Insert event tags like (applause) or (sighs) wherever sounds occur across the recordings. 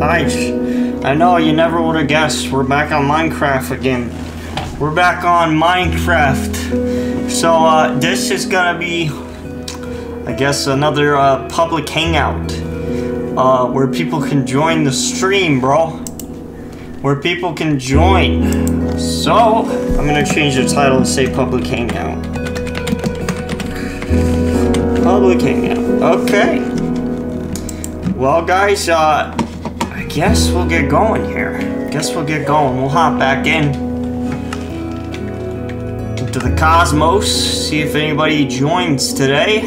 Hi. I know you never would have guessed. We're back on Minecraft again. We're back on Minecraft. So uh, this is gonna be, I guess, another uh, public hangout uh, where people can join the stream, bro. Where people can join. So I'm gonna change the title to say public hangout. Public hangout. Okay. Well, guys, uh, guess we'll get going here. Guess we'll get going. We'll hop back in into the cosmos, see if anybody joins today.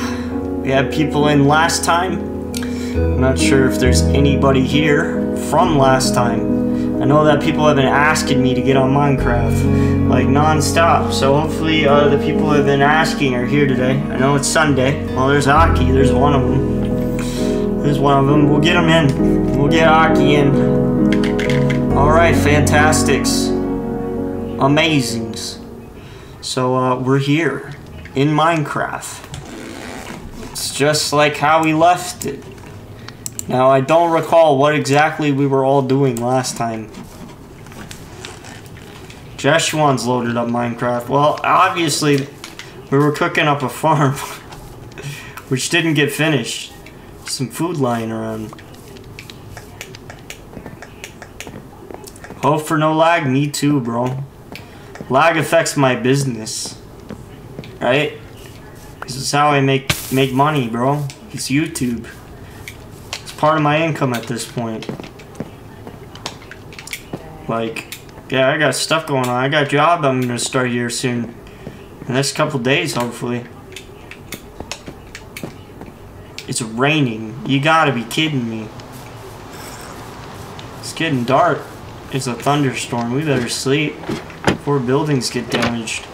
We had people in last time. I'm not sure if there's anybody here from last time. I know that people have been asking me to get on Minecraft, like non-stop. So hopefully uh, the people who have been asking are here today. I know it's Sunday. Well, there's Aki. There's one of them. There's one of them. We'll get him in. We'll get Aki in. Alright, fantastics. Amazings. So, uh, we're here in Minecraft. It's just like how we left it. Now, I don't recall what exactly we were all doing last time. Jeshuan's loaded up Minecraft. Well, obviously, we were cooking up a farm, (laughs) which didn't get finished some food lying around. Hope for no lag. Me too, bro. Lag affects my business. Right? This is how I make make money, bro. It's YouTube. It's part of my income at this point. Like, yeah, I got stuff going on. I got a job I'm gonna start here soon. The next couple days, hopefully. It's raining. You gotta be kidding me. It's getting dark. It's a thunderstorm. We better sleep before buildings get damaged.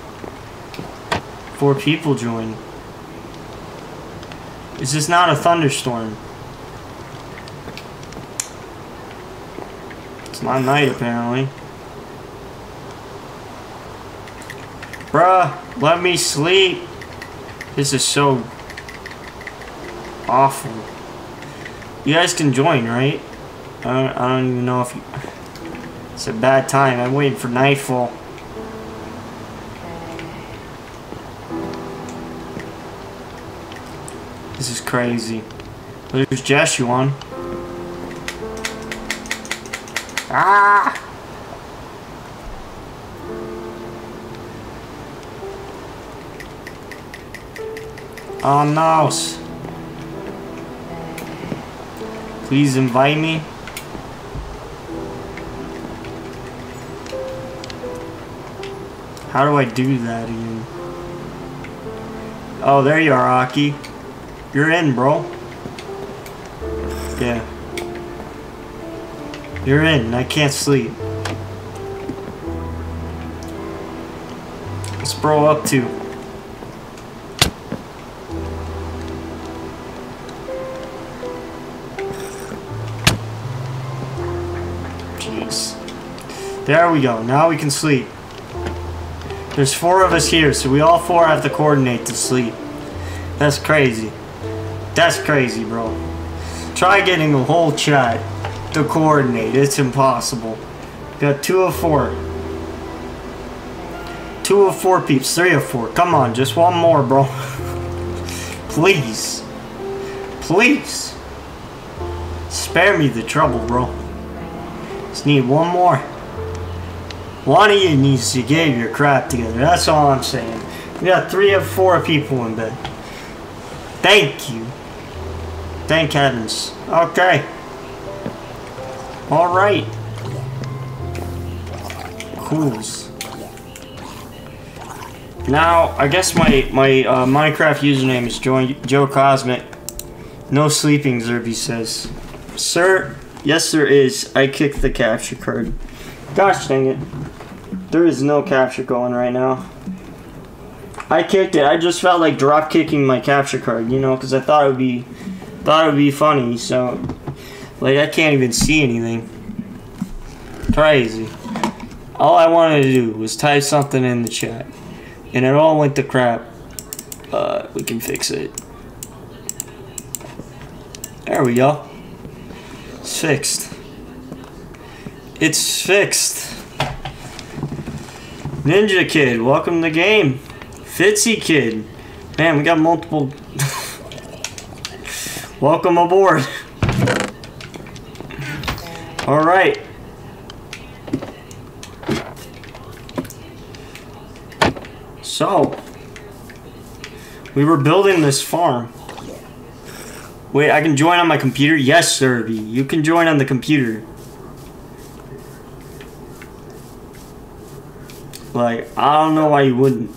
Four people join. Is this not a thunderstorm? It's not night apparently. Bruh, let me sleep. This is so awful. You guys can join, right? I don't, I don't even know if you... It's a bad time. I'm waiting for nightfall. This is crazy. There's Jeshuan. Ah! Oh no! Please invite me. How do I do that again? Oh, there you are, Aki. You're in, bro. Yeah. You're in. I can't sleep. What's bro up to? There we go. Now we can sleep. There's four of us here, so we all four have to coordinate to sleep. That's crazy. That's crazy, bro. Try getting a whole chat to coordinate. It's impossible. Got two of four. Two of four peeps. Three of four. Come on, just one more, bro. (laughs) Please. Please. Spare me the trouble, bro. Just need one more. One of you needs to get your crap together. That's all I'm saying. We got three of four people in bed. Thank you. Thank heavens. Okay. Alright. Cools. Now, I guess my, my uh, Minecraft username is Jo, Jo Cosmic. No sleeping, Zerby says. Sir, yes there is. I kicked the capture card. Gosh dang it. There is no capture going right now. I kicked it. I just felt like drop kicking my capture card, you know, because I thought it would be thought it would be funny. So, like, I can't even see anything. Crazy. All I wanted to do was type something in the chat, and it all went to crap. Uh, we can fix it. There we go. It's fixed. It's fixed. Ninja Kid, welcome to the game. Fitzy Kid. Man, we got multiple. (laughs) welcome aboard. Alright. So, we were building this farm. Wait, I can join on my computer? Yes, sir. You can join on the computer. Like, I don't know why you wouldn't.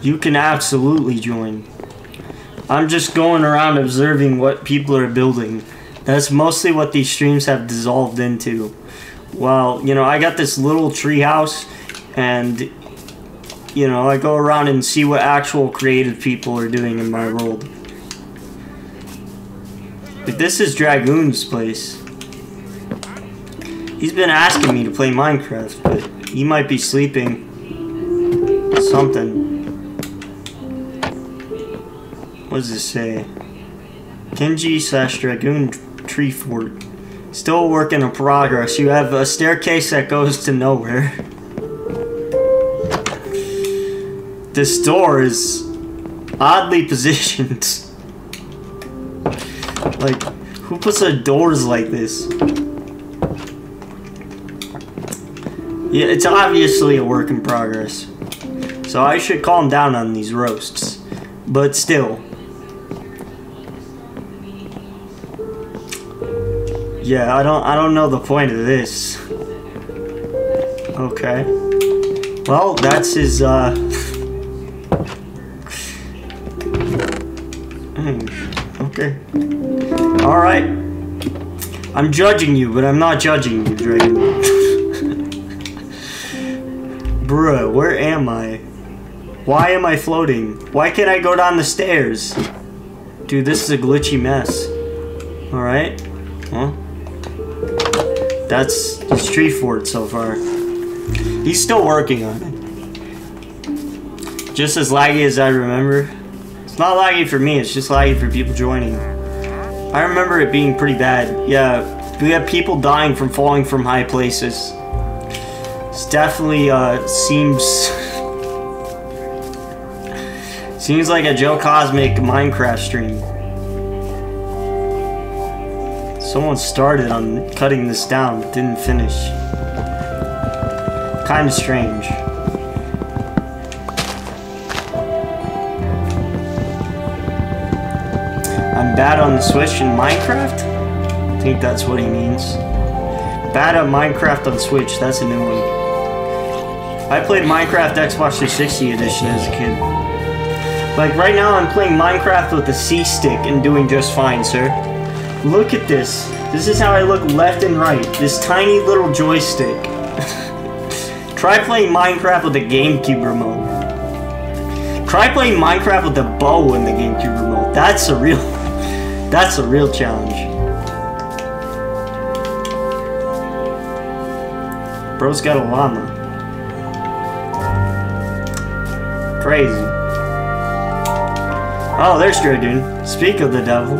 You can absolutely join. I'm just going around observing what people are building. That's mostly what these streams have dissolved into. Well, you know, I got this little treehouse, and, you know, I go around and see what actual creative people are doing in my world. This is Dragoon's place. He's been asking me to play Minecraft, but he might be sleeping. Something. What does this say? Kenji slash Dragoon Tree Fort. Still work in progress. You have a staircase that goes to nowhere. This door is oddly (laughs) positioned. Like, who puts their doors like this? Yeah, it's obviously a work in progress. So I should calm down on these roasts. But still. Yeah, I don't I don't know the point of this. Okay. Well, that's his uh I'm judging you, but I'm not judging you, Dragoon. Bruh, where am I? Why am I floating? Why can't I go down the stairs? Dude, this is a glitchy mess. Alright. Well. That's the street fort so far. He's still working on it. Just as laggy as I remember. It's not laggy for me, it's just laggy for people joining. I remember it being pretty bad. Yeah, we have people dying from falling from high places. It's definitely uh, seems (laughs) seems like a Jo Cosmic Minecraft stream. Someone started on cutting this down, didn't finish. Kind of strange. I'm bad on the Switch in Minecraft? I think that's what he means. Bad at Minecraft on Switch, that's a new one. I played Minecraft Xbox 360 edition as a kid. Like right now I'm playing Minecraft with the C-stick and doing just fine, sir. Look at this. This is how I look left and right. This tiny little joystick. (laughs) Try playing Minecraft with the GameCube remote. Try playing Minecraft with the bow in the GameCube remote. That's a real... That's a real challenge. Bro's got a llama. Crazy. Oh, there's Dragoon. Speak of the devil.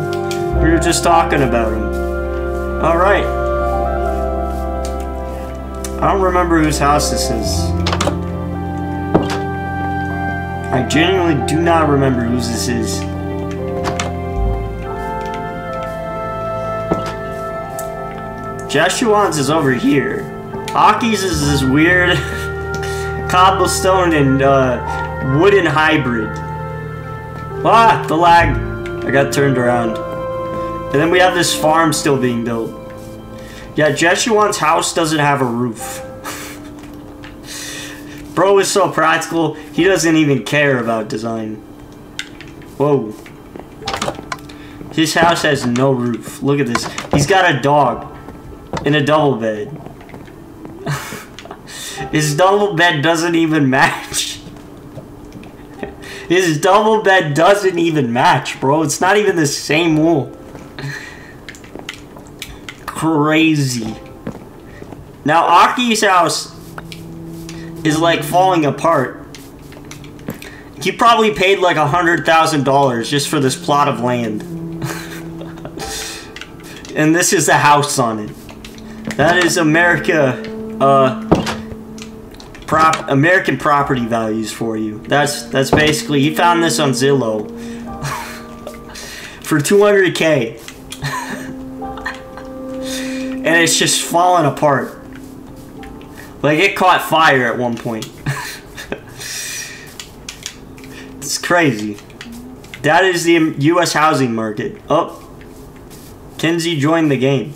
We were just talking about him. Alright. I don't remember whose house this is. I genuinely do not remember whose this is. Jeshuan's is over here. Aki's is this weird (laughs) cobblestone and uh, wooden hybrid. Ah, the lag. I got turned around. And then we have this farm still being built. Yeah, Jeshuan's house doesn't have a roof. (laughs) Bro is so practical, he doesn't even care about design. Whoa. His house has no roof. Look at this. He's got a dog in a double bed. His double bed doesn't even match. His double bed doesn't even match, bro. It's not even the same wool. Crazy. Now, Aki's house is like falling apart. He probably paid like a hundred thousand dollars just for this plot of land. (laughs) and this is the house on it. That is America, uh, prop American property values for you. That's that's basically he found this on Zillow (laughs) for 200k, (laughs) and it's just falling apart. Like it caught fire at one point. (laughs) it's crazy. That is the U.S. housing market. Oh, Kenzie joined the game.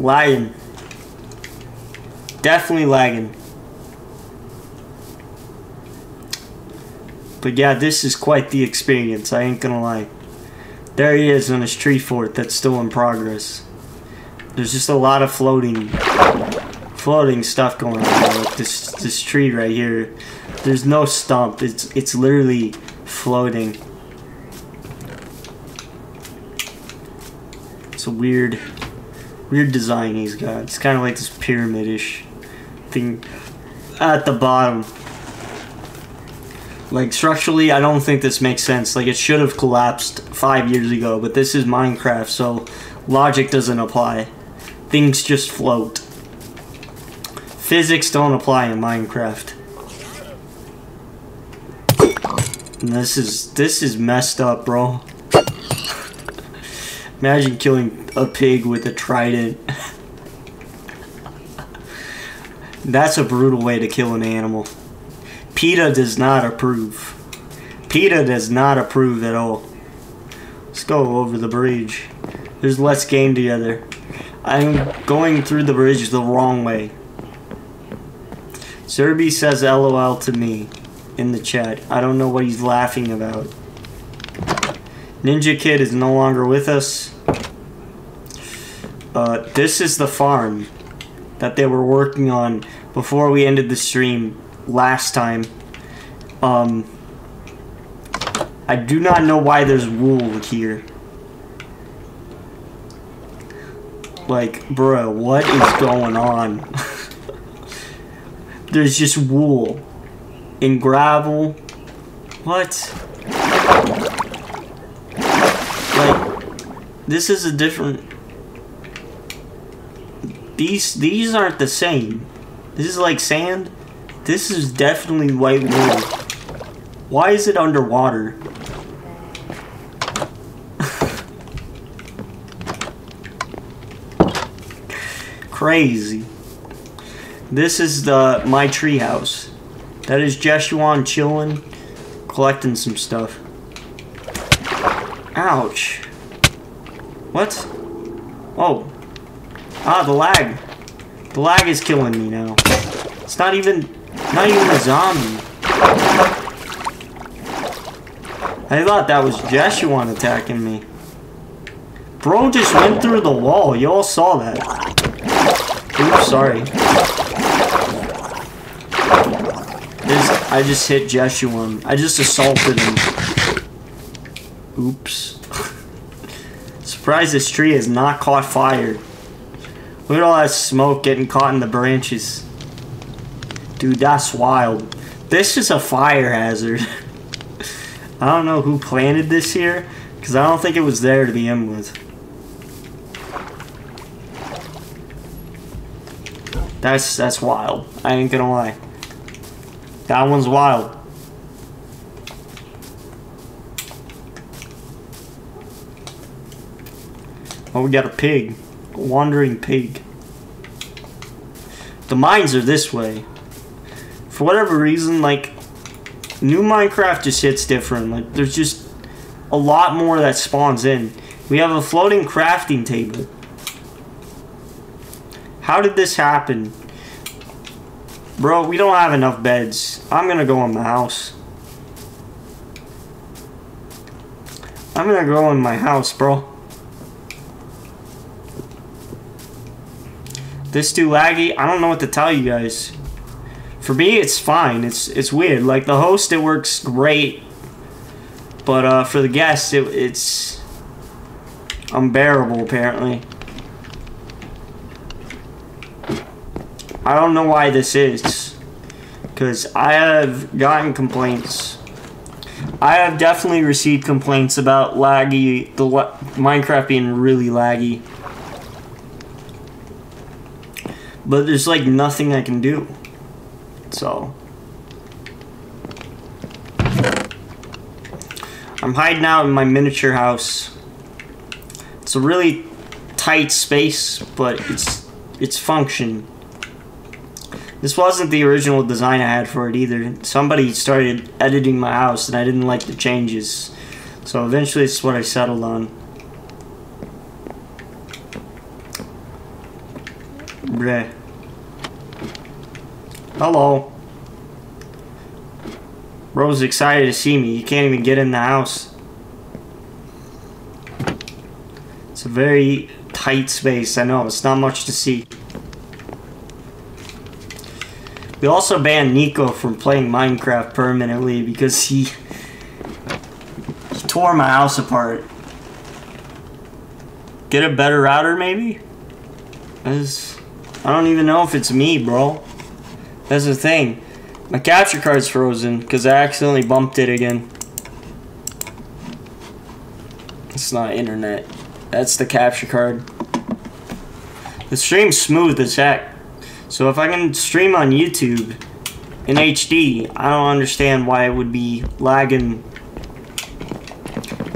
Lagging. Definitely lagging. But yeah, this is quite the experience, I ain't gonna lie. There he is on his tree fort that's still in progress. There's just a lot of floating floating stuff going on. Like this this tree right here. There's no stump. It's it's literally floating. It's a weird weird design he's got. It's kind of like this pyramid-ish thing at the bottom. Like structurally, I don't think this makes sense. Like it should have collapsed five years ago, but this is Minecraft, so logic doesn't apply. Things just float. Physics don't apply in Minecraft. And this is this is messed up, bro. Imagine killing a pig with a trident. That's a brutal way to kill an animal. PETA does not approve. PETA does not approve at all. Let's go over the bridge. There's less game together. I'm going through the bridge the wrong way. Zerby says LOL to me in the chat. I don't know what he's laughing about. Ninja Kid is no longer with us. Uh, this is the farm that they were working on before we ended the stream last time. Um, I do not know why there's wool here. Like, bro, what is going on? (laughs) there's just wool and gravel. What? Like, this is a different these these aren't the same. This is like sand. This is definitely white wool. Why is it underwater? (laughs) Crazy. This is the my treehouse. That is Jeshuan chilling, collecting some stuff. Ouch. What? Oh, Ah, the lag. The lag is killing me now. It's not even, not even a zombie. I thought that was Jeshuan attacking me. Bro just went through the wall. Y'all saw that. Oops, sorry. This, I just hit Jeshuan. I just assaulted him. Oops. Surprised this tree has not caught fire. Look at all that smoke getting caught in the branches. Dude, that's wild. This is a fire hazard. (laughs) I don't know who planted this here, because I don't think it was there to begin with. That's that's wild. I ain't gonna lie. That one's wild. Oh, we got a pig wandering pig. The mines are this way. For whatever reason, like, new Minecraft just hits different. Like, there's just a lot more that spawns in. We have a floating crafting table. How did this happen? Bro, we don't have enough beds. I'm gonna go in the house. I'm gonna go in my house, bro. This too laggy? I don't know what to tell you guys. For me, it's fine. It's it's weird. Like the host, it works great, but uh, for the guests, it, it's unbearable. Apparently, I don't know why this is, because I have gotten complaints I have definitely received complaints about laggy, the Minecraft being really laggy. But there's like nothing I can do. So. I'm hiding out in my miniature house. It's a really tight space, but it's its function. This wasn't the original design I had for it either. Somebody started editing my house and I didn't like the changes. So eventually it's what I settled on. Bleh. Hello. Bro's excited to see me. You can't even get in the house. It's a very tight space. I know, it's not much to see. We also banned Nico from playing Minecraft permanently because he, he tore my house apart. Get a better router, maybe? I don't even know if it's me, bro. That's the thing. My capture card's frozen because I accidentally bumped it again. It's not internet. That's the capture card. The stream's smooth as heck. So if I can stream on YouTube in HD, I don't understand why it would be lagging in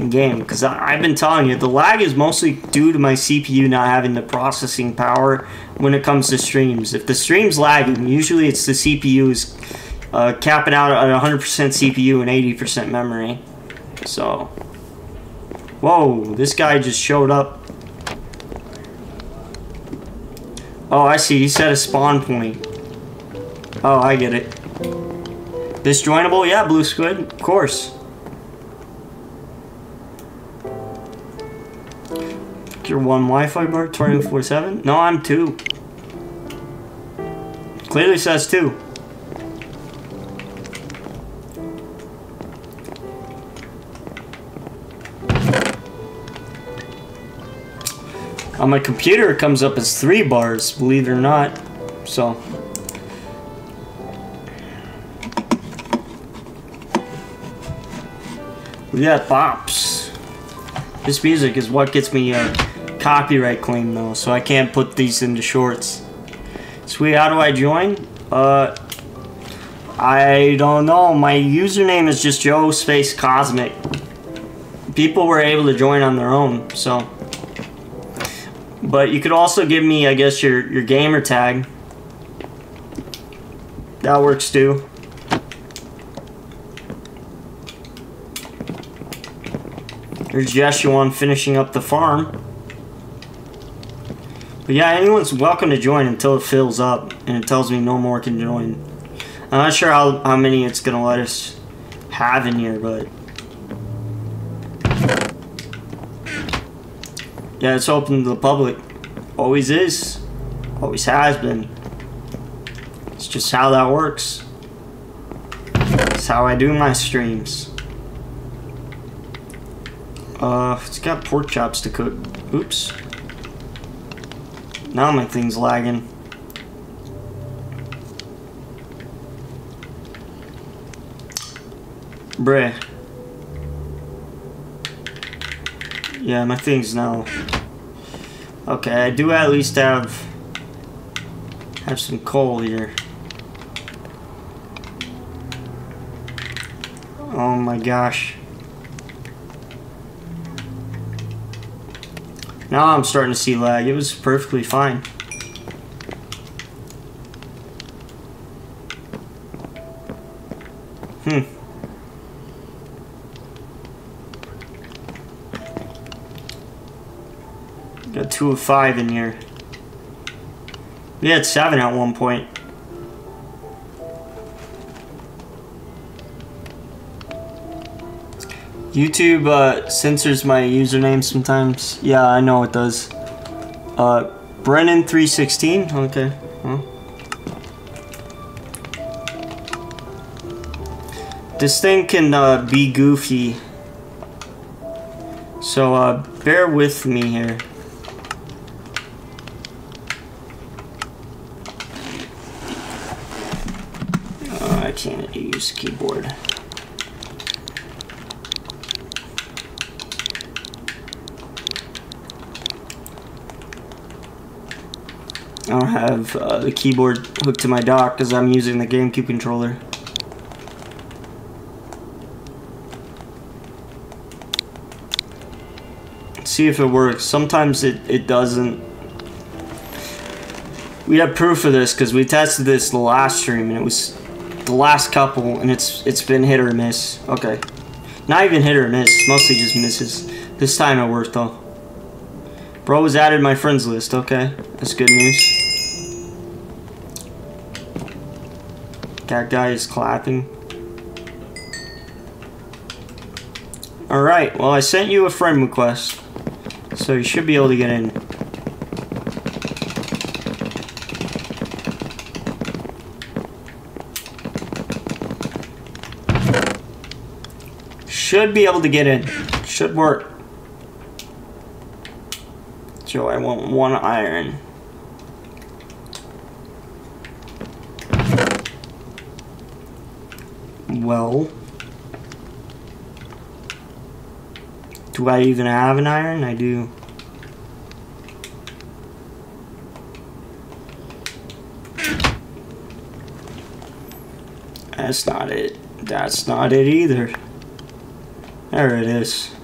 game. Because I've been telling you, the lag is mostly due to my CPU not having the processing power when it comes to streams. If the stream's lagging, usually it's the CPU is uh, capping out at 100% CPU and 80% memory. So, whoa, this guy just showed up. Oh, I see, he set a spawn point. Oh, I get it. This joinable? Yeah, blue squid, of course. You're one Wi-Fi bar, 24-7? No, I'm two. Clearly says two. On my computer, it comes up as three bars, believe it or not. So. We got bops. This music is what gets me a copyright claim though, so I can't put these into shorts. Sweet, how do I join? Uh, I don't know. My username is just Jo Space Cosmic. People were able to join on their own, so. But you could also give me, I guess, your, your gamer tag. That works too. There's Jeshuan finishing up the farm. But yeah, anyone's welcome to join until it fills up and it tells me no more can join. I'm not sure how, how many it's going to let us have in here, but... Yeah, it's open to the public. Always is. Always has been. It's just how that works. It's how I do my streams. Uh, it's got pork chops to cook. Oops. Now my thing's lagging. Bruh. Yeah, my thing's now Okay, I do at least have have some coal here. Oh my gosh. Now I'm starting to see lag. It was perfectly fine. Hmm. Got two of five in here. We had seven at one point. YouTube uh, censors my username sometimes. Yeah, I know it does. Uh, Brennan316. Okay. Huh. This thing can uh, be goofy. So uh, bear with me here. I can't use keyboard. Have uh, the keyboard hooked to my dock because I'm using the GameCube controller. See if it works. Sometimes it, it doesn't. We have proof of this because we tested this the last stream and it was the last couple and it's it's been hit or miss. Okay. Not even hit or miss, mostly just misses. This time it worked though. Bro was added my friends list, okay. That's good news. That guy is clapping. Alright, well I sent you a friend request. So you should be able to get in. Should be able to get in. Should work. Jo, I want one iron. Well. Do I even have an iron? I do. That's not it. That's not it either. There it is.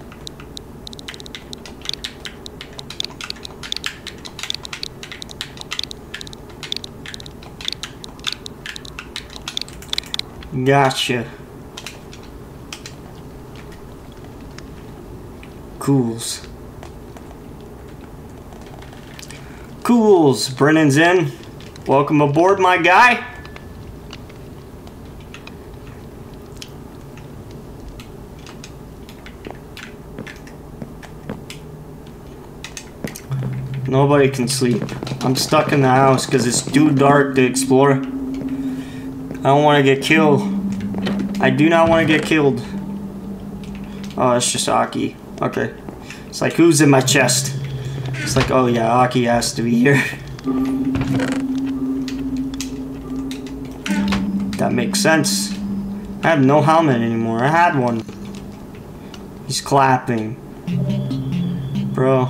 Gotcha. Cools. Cools. Brennan's in. Welcome aboard, my guy. Nobody can sleep. I'm stuck in the house because it's too dark to explore. I don't want to get killed. I do not want to get killed. Oh, it's just Aki. Okay. It's like, who's in my chest? It's like, oh yeah, Aki has to be here. (laughs) That makes sense. I have no helmet anymore. I had one. He's clapping. Bro.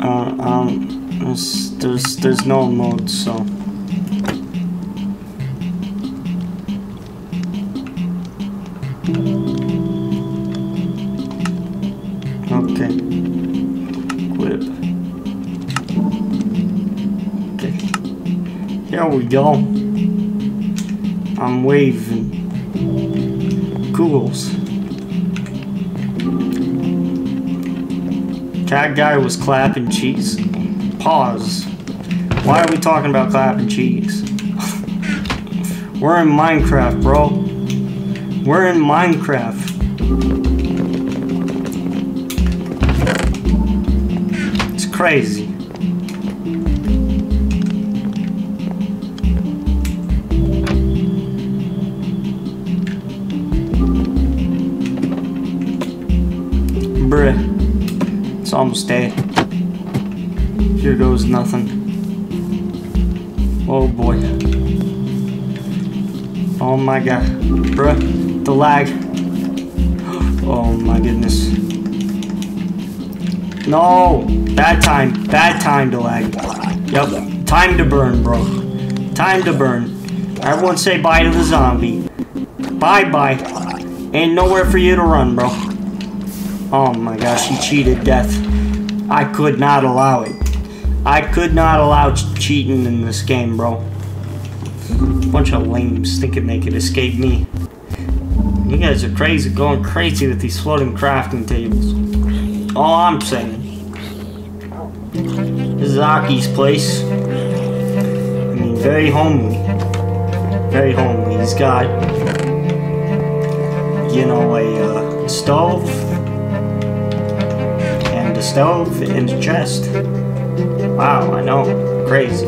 Uh, um, there's, there's, there's no mode, so. We go. I'm waving. Googles. Cat guy was clapping cheeks. Pause. Why are we talking about clapping cheeks? (laughs) We're in Minecraft, bro. We're in Minecraft. It's crazy. Almost day. Here goes nothing. Oh boy. Oh my god. Bruh. The lag. Oh my goodness. No! Bad time. Bad time to lag. Yep. Time to burn, bro. Time to burn. Everyone say bye to the zombie. Bye-bye. Ain't nowhere for you to run, bro. Oh my gosh, he cheated death. I could not allow it. I could not allow ch cheating in this game, bro. Bunch of lames thinking they could escape me. You guys are crazy, going crazy with these floating crafting tables. All I'm saying. This is Aki's place. I mean, very homely. Very homely. He's got, you know, a uh, stove, stove a chest. Wow, I know. Crazy.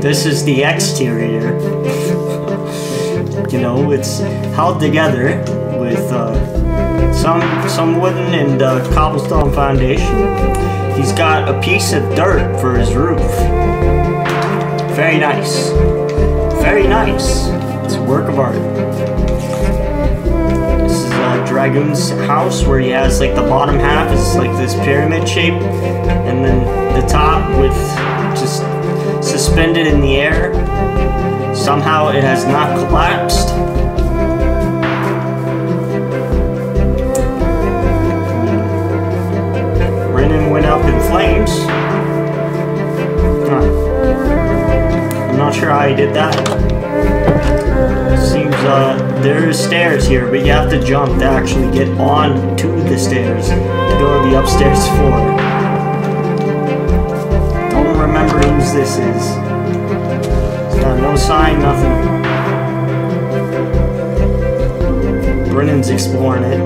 This is the exterior. you know, it's held together with uh, some some wooden and uh, cobblestone foundation. He's got a piece of dirt for his roof. Very nice. Very nice. It's a work of art. House where he has like the bottom half is like this pyramid shape and then the top with just suspended in the air. Somehow it has not collapsed. Renan went up in flames. Huh. I'm not sure how he did that. Seems uh, there are stairs here, but you have to jump to actually get on to the stairs to go to the upstairs floor. Don't remember whose this is. Got no sign, nothing. Brennan's exploring it.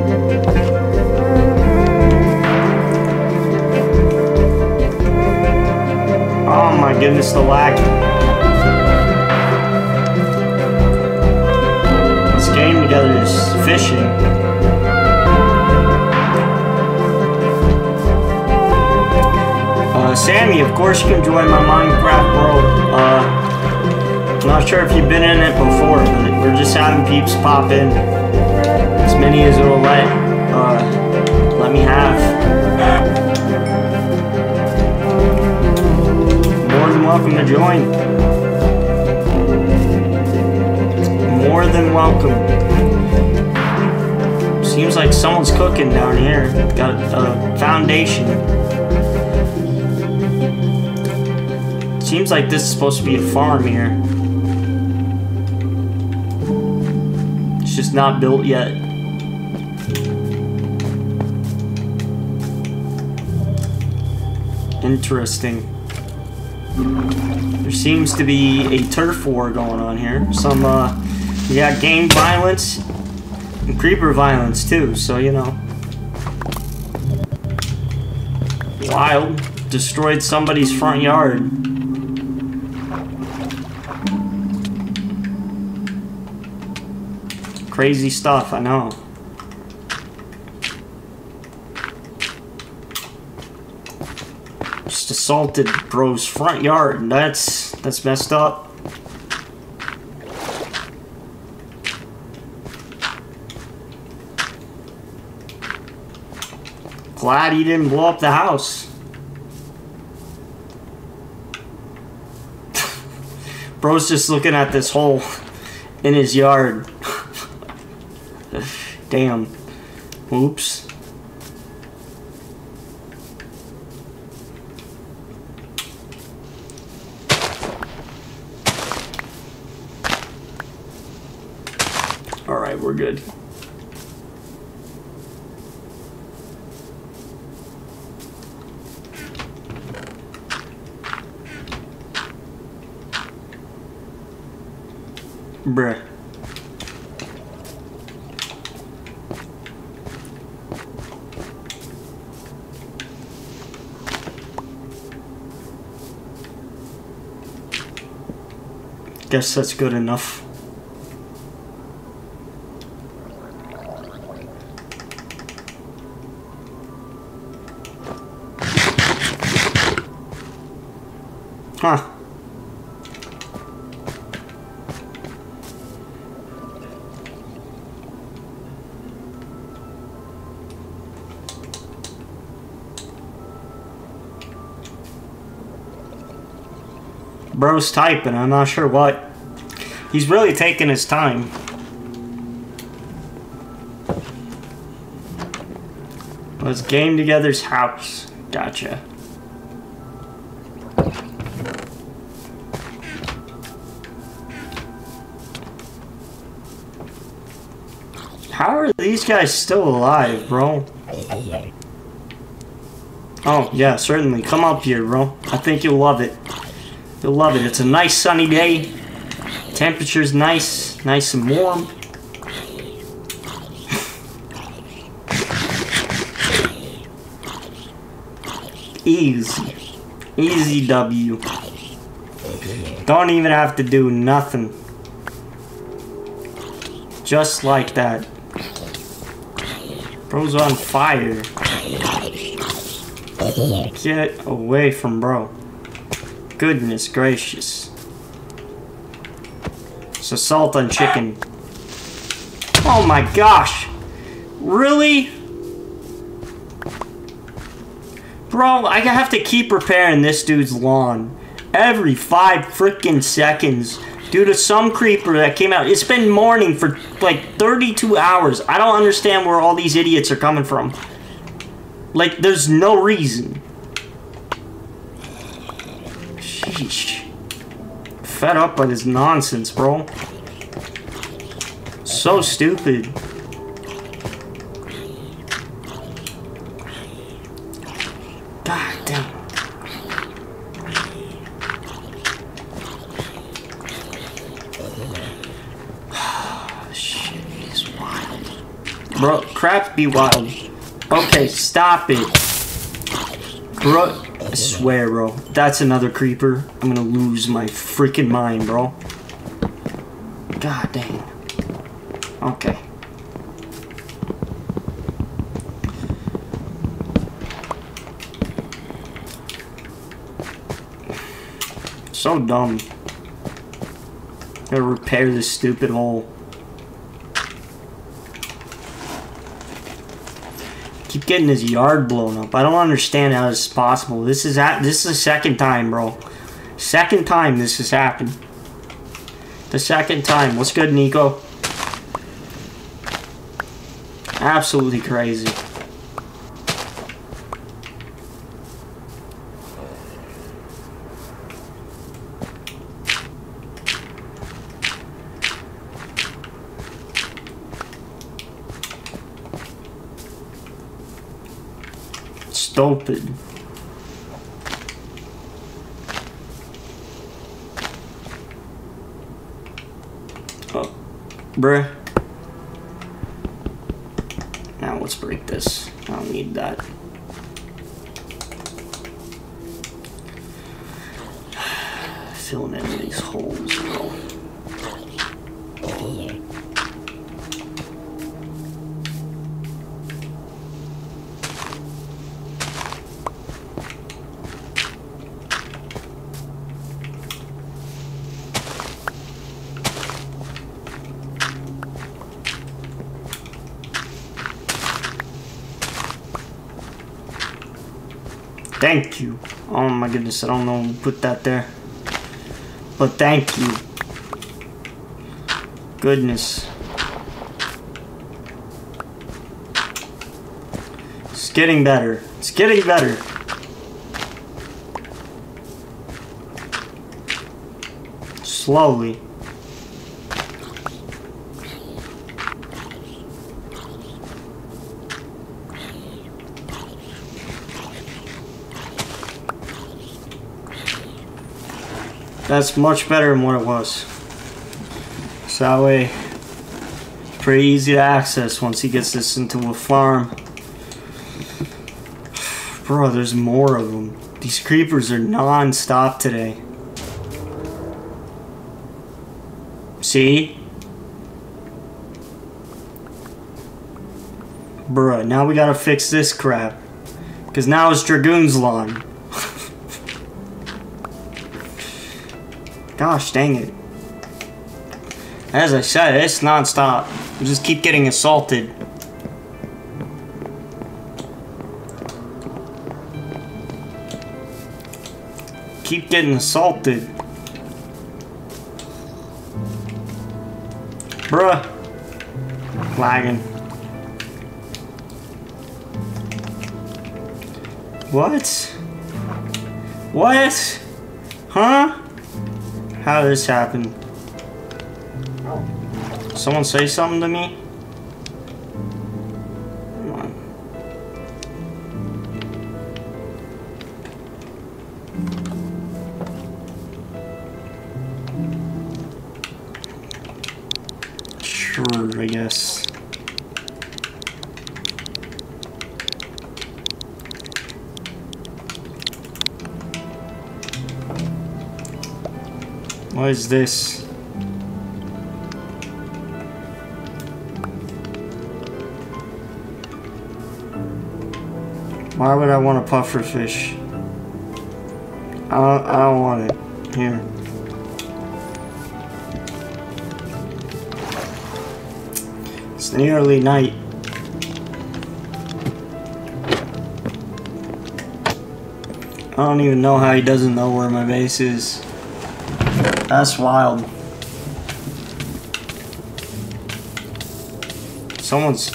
Oh my goodness, the lag. Fishing. Uh, Sammy, of course you can join my Minecraft world. Uh, I'm not sure if you've been in it before, but we're just having peeps pop in. As many as it'll let, uh, let me have. More than welcome to join. More than welcome. Seems like someone's cooking down here. Got a foundation. Seems like this is supposed to be a farm here. It's just not built yet. Interesting. There seems to be a turf war going on here. Some, uh, got gang violence and creeper violence too, so you know. Wild. Destroyed somebody's front yard. Crazy stuff, I know. Just assaulted bro's front yard. and That's that's messed up. Glad he didn't blow up the house. (laughs) Bro's just looking at this hole in his yard. (laughs) Damn. Oops. Alright, we're good. Bruh. Guess that's good enough. Huh. Bro's typing, I'm not sure what. He's really taking his time. Let's game together's house. Gotcha. How are these guys still alive, bro? Oh, yeah, certainly. Come up here, bro. I think you'll love it. You'll love it. It's a nice sunny day. Temperature's nice, nice and warm. Easy. Easy W. Don't even have to do nothing. Just like that. Bro's on fire. Get away from bro. Goodness gracious. It's assault on chicken. Oh my gosh! Really? Bro, I have to keep repairing this dude's lawn every five freaking seconds due to some creeper that came out. It's been morning for like 32 hours. I don't understand where all these idiots are coming from. Like, there's no reason. Sheesh. Fed up by this nonsense, bro. So stupid. God damn. (sighs) Shit is wild. Bro, crap be wild. Okay, stop it. Bro, I swear, bro. That's another creeper. I'm gonna lose my freaking mind, bro. God dang. Okay. So dumb. Gotta repair this stupid hole. Keep getting his yard blown up. I don't understand how this is possible. This is at this is the second time, bro. Second time this has happened. The second time. What's good, Nico? Absolutely crazy. Stupid. Oh, bruh. Now let's break this. I don't need that. (sighs) Filling in these holes, bro. Thank you. Oh my goodness, I don't know who put that there. But thank you. Goodness. It's getting better. It's getting better. Slowly. That's much better than what it was. So that way, pretty easy to access once he gets this into a farm. (sighs) Bro, there's more of them. These creepers are non-stop today. See? Bruh, now we gotta fix this crap. Because now it's Dragoon's lawn. Gosh dang it. As I said, it's non-stop. We just keep getting assaulted. Keep getting assaulted. Bruh. Lagging. What? What? Huh? How did this happen? Someone say something to me? is this? Why would I want a puffer fish? I don't, I don't want it. Here. It's nearly night. I don't even know how he doesn't know where my base is. That's wild. Someone's...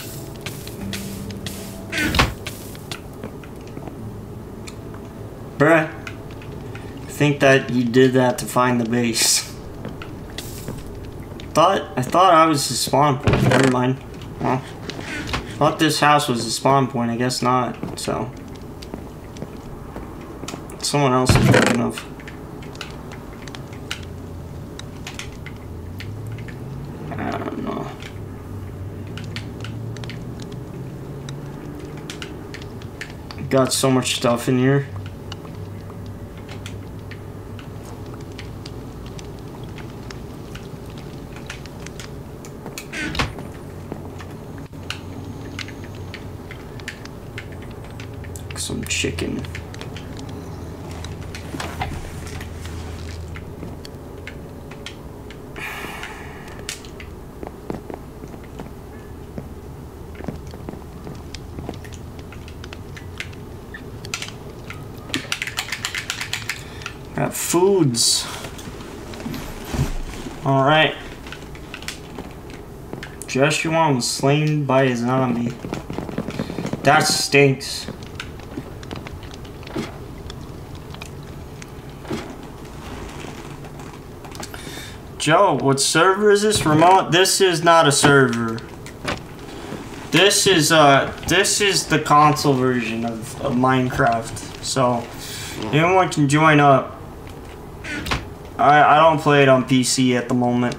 Bruh. I think that you did that to find the base. Thought I thought I was the spawn point. Never mind. Well, thought this house was the spawn point. I guess not. So someone else is thinking of. I don't know. Got so much stuff in here. Some chicken. Got foods. Alright. Joshua was slain by a zombie. That stinks. Jo, what server is this? Remote? This is not a server. This is uh this is the console version of, of Minecraft. So anyone can join up. I I don't play it on PC at the moment.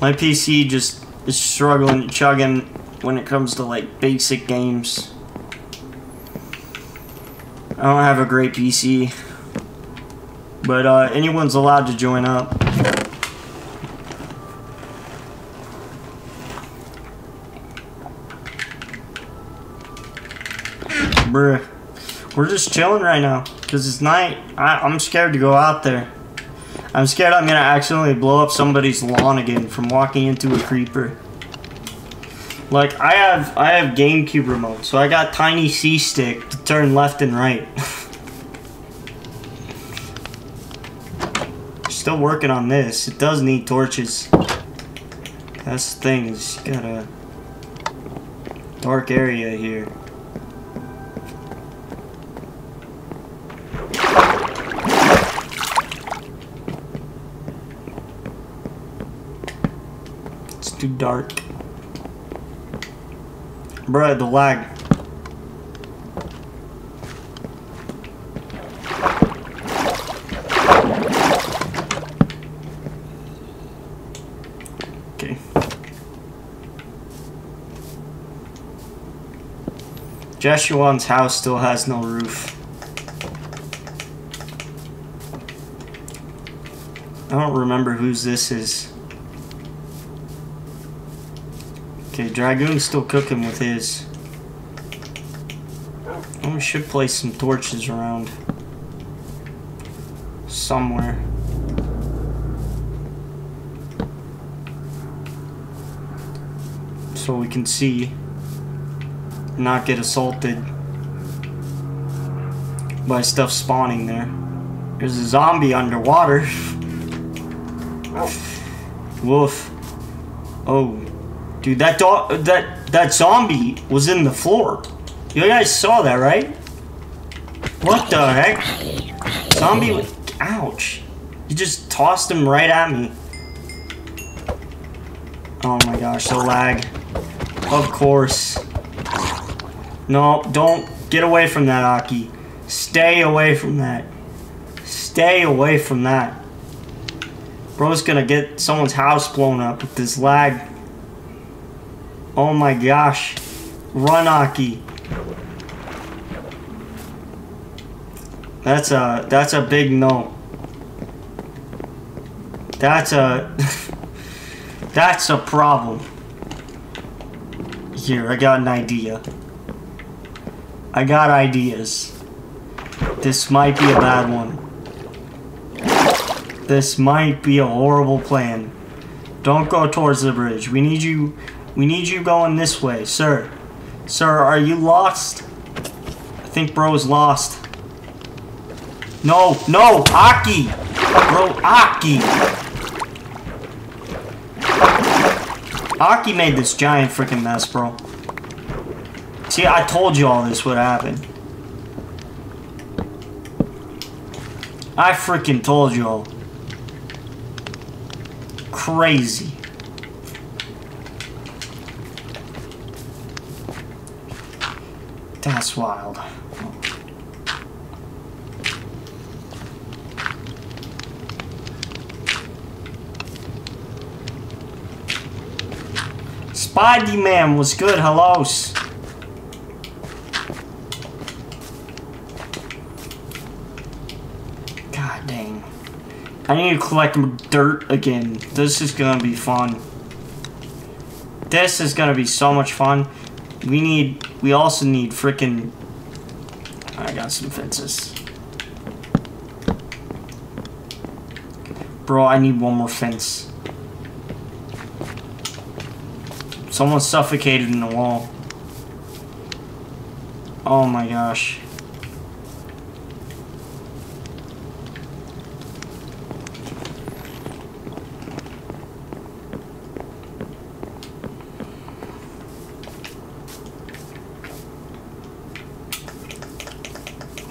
My PC just struggling chugging when it comes to like basic games. I don't have a great PC. But uh, anyone's allowed to join up. Bruh. We're just chilling right now. Because it's night. I, I'm scared to go out there. I'm scared I'm going to accidentally blow up somebody's lawn again from walking into a creeper. Like, I have I have GameCube remote, so I got tiny C-stick to turn left and right. (laughs) Still working on this. It does need torches. That's the thing, is got a dark area here. It's too dark. Bruh, the lag. Okay. Jeshuan's house still has no roof. I don't remember whose this is. Okay, Dragoon's still cooking with his. Oh, we should place some torches around. Somewhere. So we can see. Not get assaulted. By stuff spawning there. There's a zombie underwater. (laughs) Woof. Oh. Dude, that dog, that that zombie was in the floor. You guys saw that, right? What the heck? Zombie, ouch! You just tossed him right at me. Oh my gosh, the lag. Of course. No, don't get away from that, Aki. Stay away from that. Stay away from that. Bro's gonna get someone's house blown up with this lag. Oh my gosh. Run, Aki. That's a that's a big no. That's a (laughs) that's a problem. Here, I got an idea. I got ideas. This might be a bad one. This might be a horrible plan. Don't go towards the bridge. We need you we need you going this way, sir. Sir, are you lost? I think bro's lost. No, no, Aki! Bro, Aki! Aki made this giant freaking mess, bro. See, I told you all this would happen. I freaking told you all. Crazy. That's wild. Spidey Man was good, hellos. God dang. I need to collect dirt again. This is gonna be fun. This is gonna be so much fun. We need, we also need freaking, I got some fences. Bro, I need one more fence. Someone suffocated in the wall. Oh my gosh.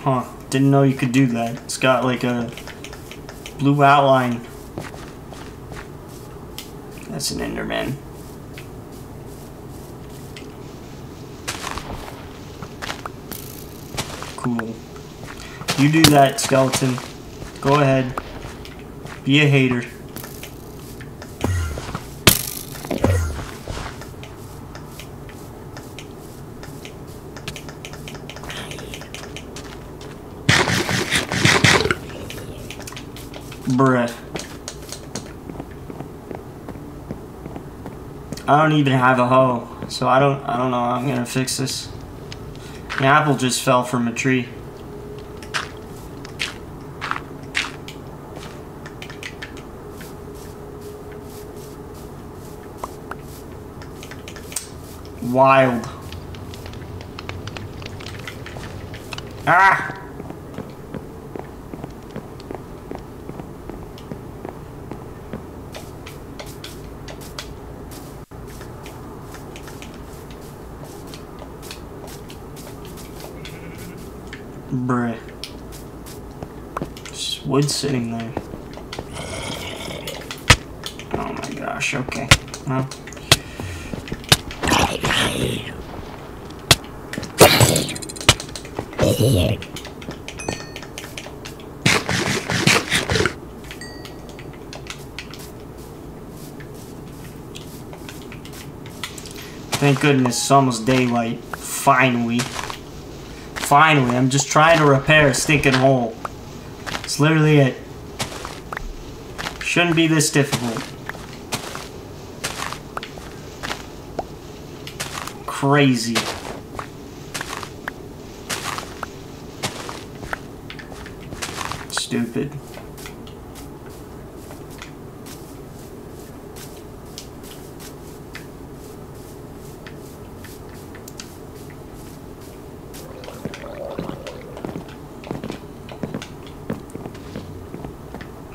Huh. Didn't know you could do that. It's got like a blue outline. That's an Enderman. Cool. You do that, skeleton. Go ahead. Be a hater. Bruh. I don't even have a hoe, so I don't I don't know I'm gonna fix this. The apple just fell from a tree. Wild. Ah! Bruh. Just wood sitting there. Oh my gosh, okay. Well. Thank goodness it's almost daylight. Finally. Finally, I'm just trying to repair a stinking hole. It's literally it. Shouldn't be this difficult. Crazy. Stupid.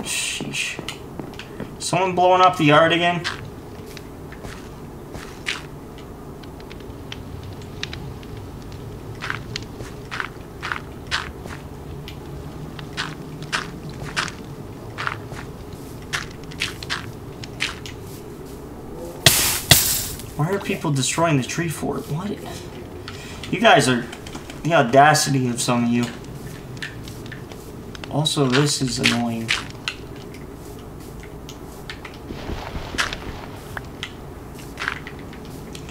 Sheesh. Someone blowing up the yard again? Why are people destroying the tree fort? What? You guys are... The audacity of some of you. Also, this is annoying.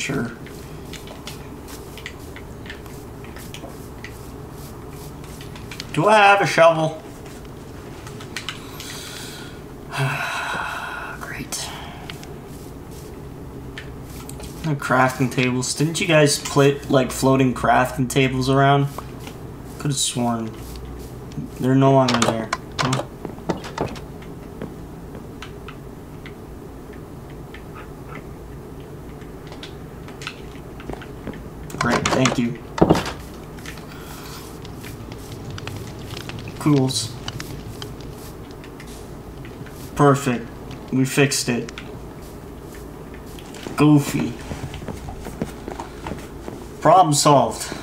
Sure. Do I have a shovel? (sighs) Great. No crafting tables. Didn't you guys put like floating crafting tables around? Could have sworn. They're no longer there. Huh? Great, thank you. Cools. Perfect. We fixed it. Goofy. Problem solved.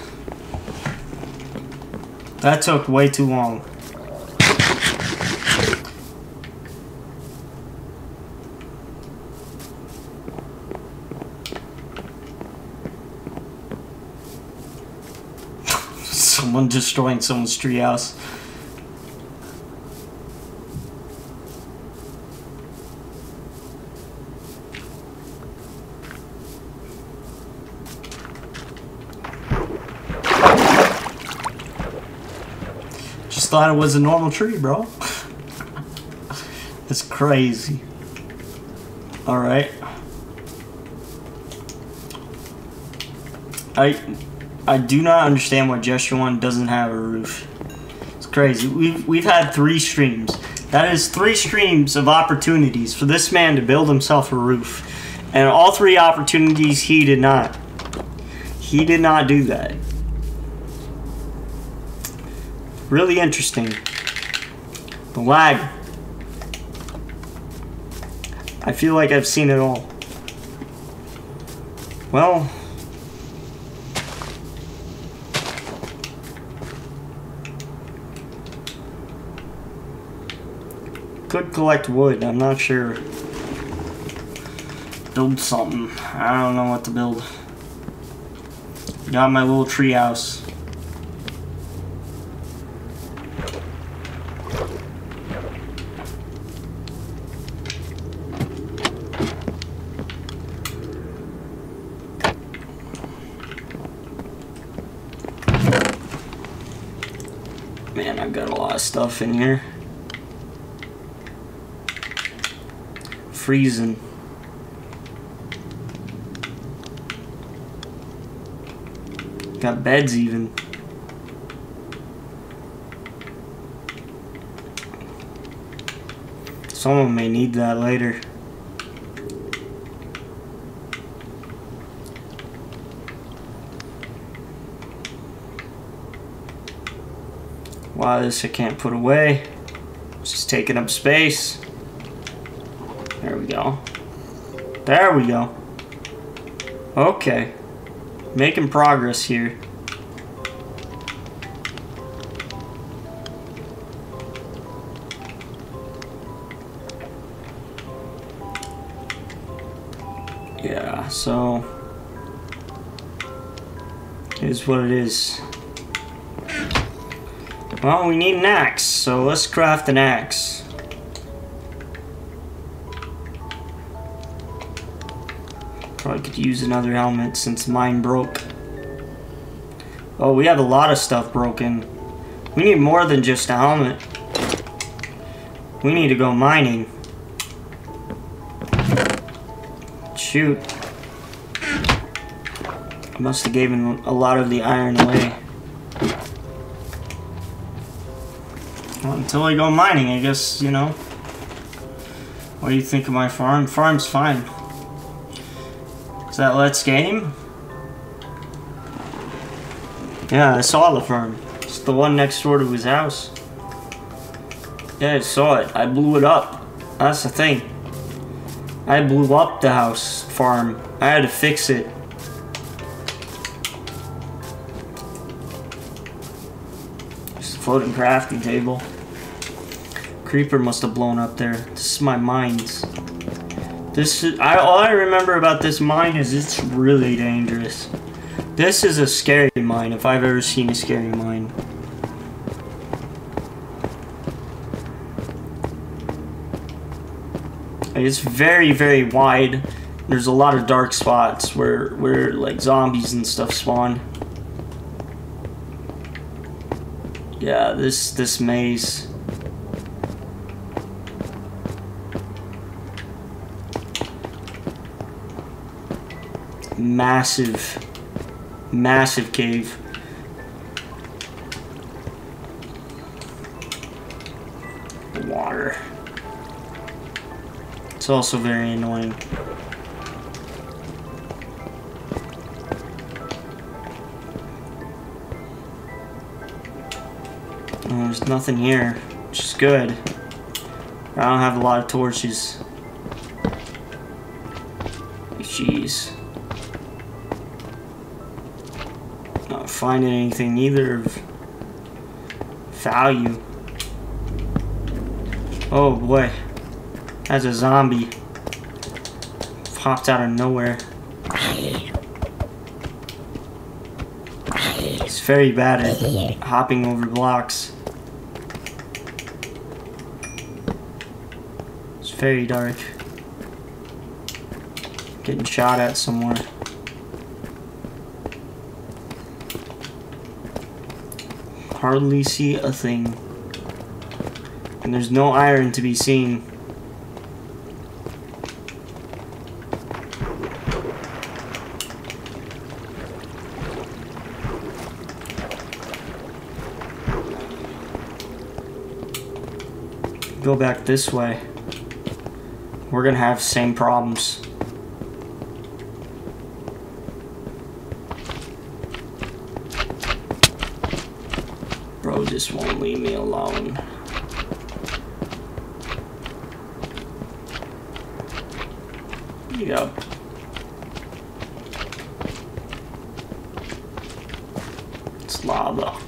That took way too long. (laughs) Someone destroying someone's treehouse. Just thought it was a normal tree, bro. It's crazy. Alright. I I do not understand why Gesture One doesn't have a roof. It's crazy. We've we've had three streams. That is three streams of opportunities for this man to build himself a roof. And all three opportunities he did not. He did not do that. Really interesting. The lag. I feel like I've seen it all. Well, could collect wood. I'm not sure. Build something. I don't know what to build. Got my little tree house. Man, I've got a lot of stuff in here. Freezing. Got beds even. Someone may need that later. Wow, this I can't put away. It's just taking up space. There we go. There we go. Okay. Making progress here. Yeah, so... It is what it is. Well, we need an axe, so let's craft an axe. Probably could use another helmet since mine broke. Oh, we have a lot of stuff broken. We need more than just a helmet. We need to go mining. Shoot. I must have given a lot of the iron away. Well, until I go mining, I guess, you know. What do you think of my farm? Farm's fine. Is that Let's Game? Yeah, I saw the farm. It's the one next door to his house. Yeah, I saw it. I blew it up. That's the thing. I blew up the house farm. I had to fix it. Just a floating crafting table. Creeper must have blown up there. This is my mines. This is, I, all I remember about this mine is it's really dangerous. This is a scary mine if I've ever seen a scary mine. It's very, very wide. There's a lot of dark spots where, where like zombies and stuff spawn. Yeah, this this maze. Massive, massive cave. Water. It's also very annoying. Oh, there's nothing here, which is good. I don't have a lot of torches. Jeez. Finding anything either of value. Oh boy. That's a zombie. Popped out of nowhere. He's very bad at hopping over blocks. It's very dark. Getting shot at somewhere. Hardly see a thing. And there's no iron to be seen. Go back this way. We're gonna have same problems. Leave me alone. Yep. It's lava.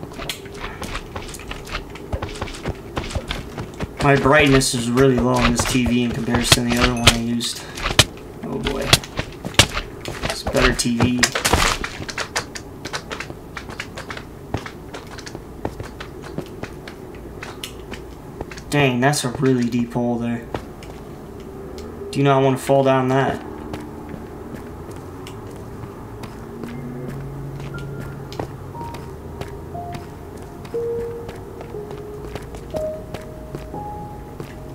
My brightness is really low on this TV in comparison to the other one I used. Oh boy. It's a better TV. Dang, that's a really deep hole there. Do you not want to fall down that?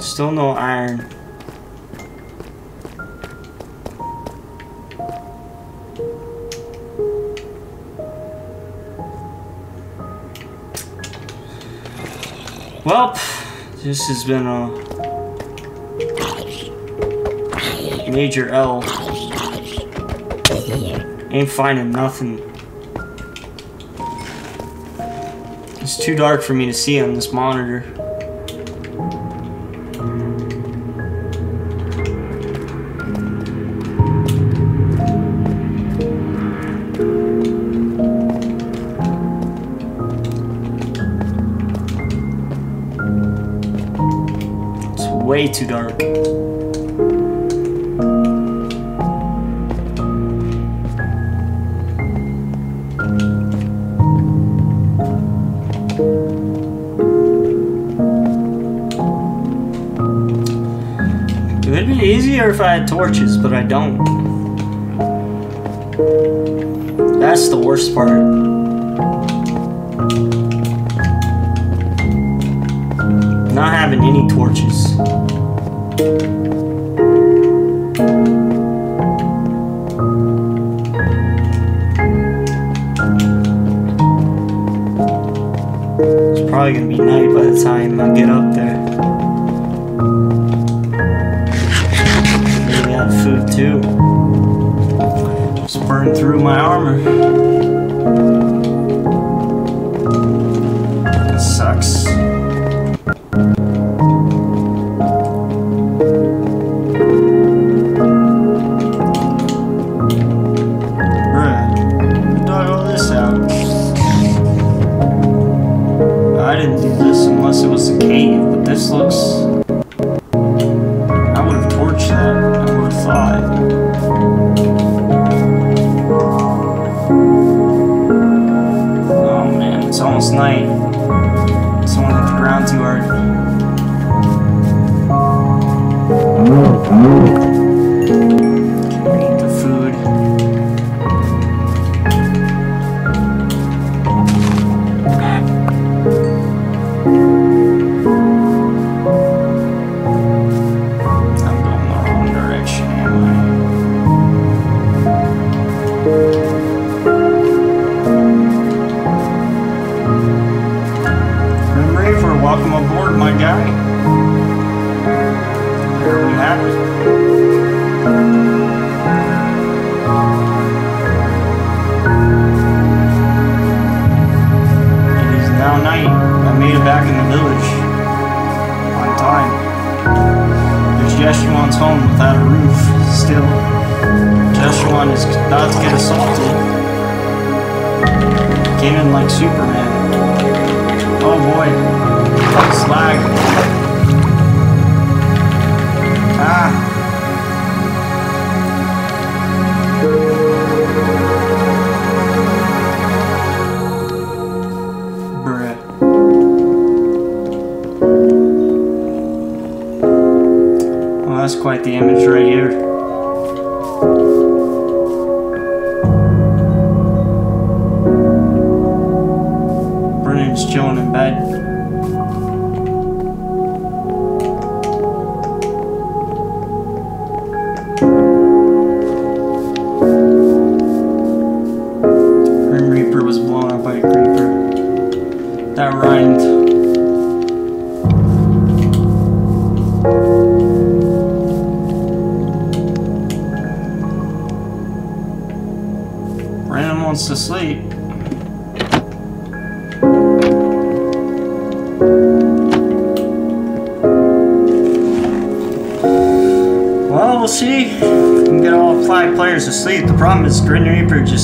Still no iron. This has been a major L. Ain't finding nothing. It's too dark for me to see on this monitor. Too dark. It would be easier if I had torches, but I don't. That's the worst part. Not having any torches. Time I get up there. Out of food too. Just burned through my armor.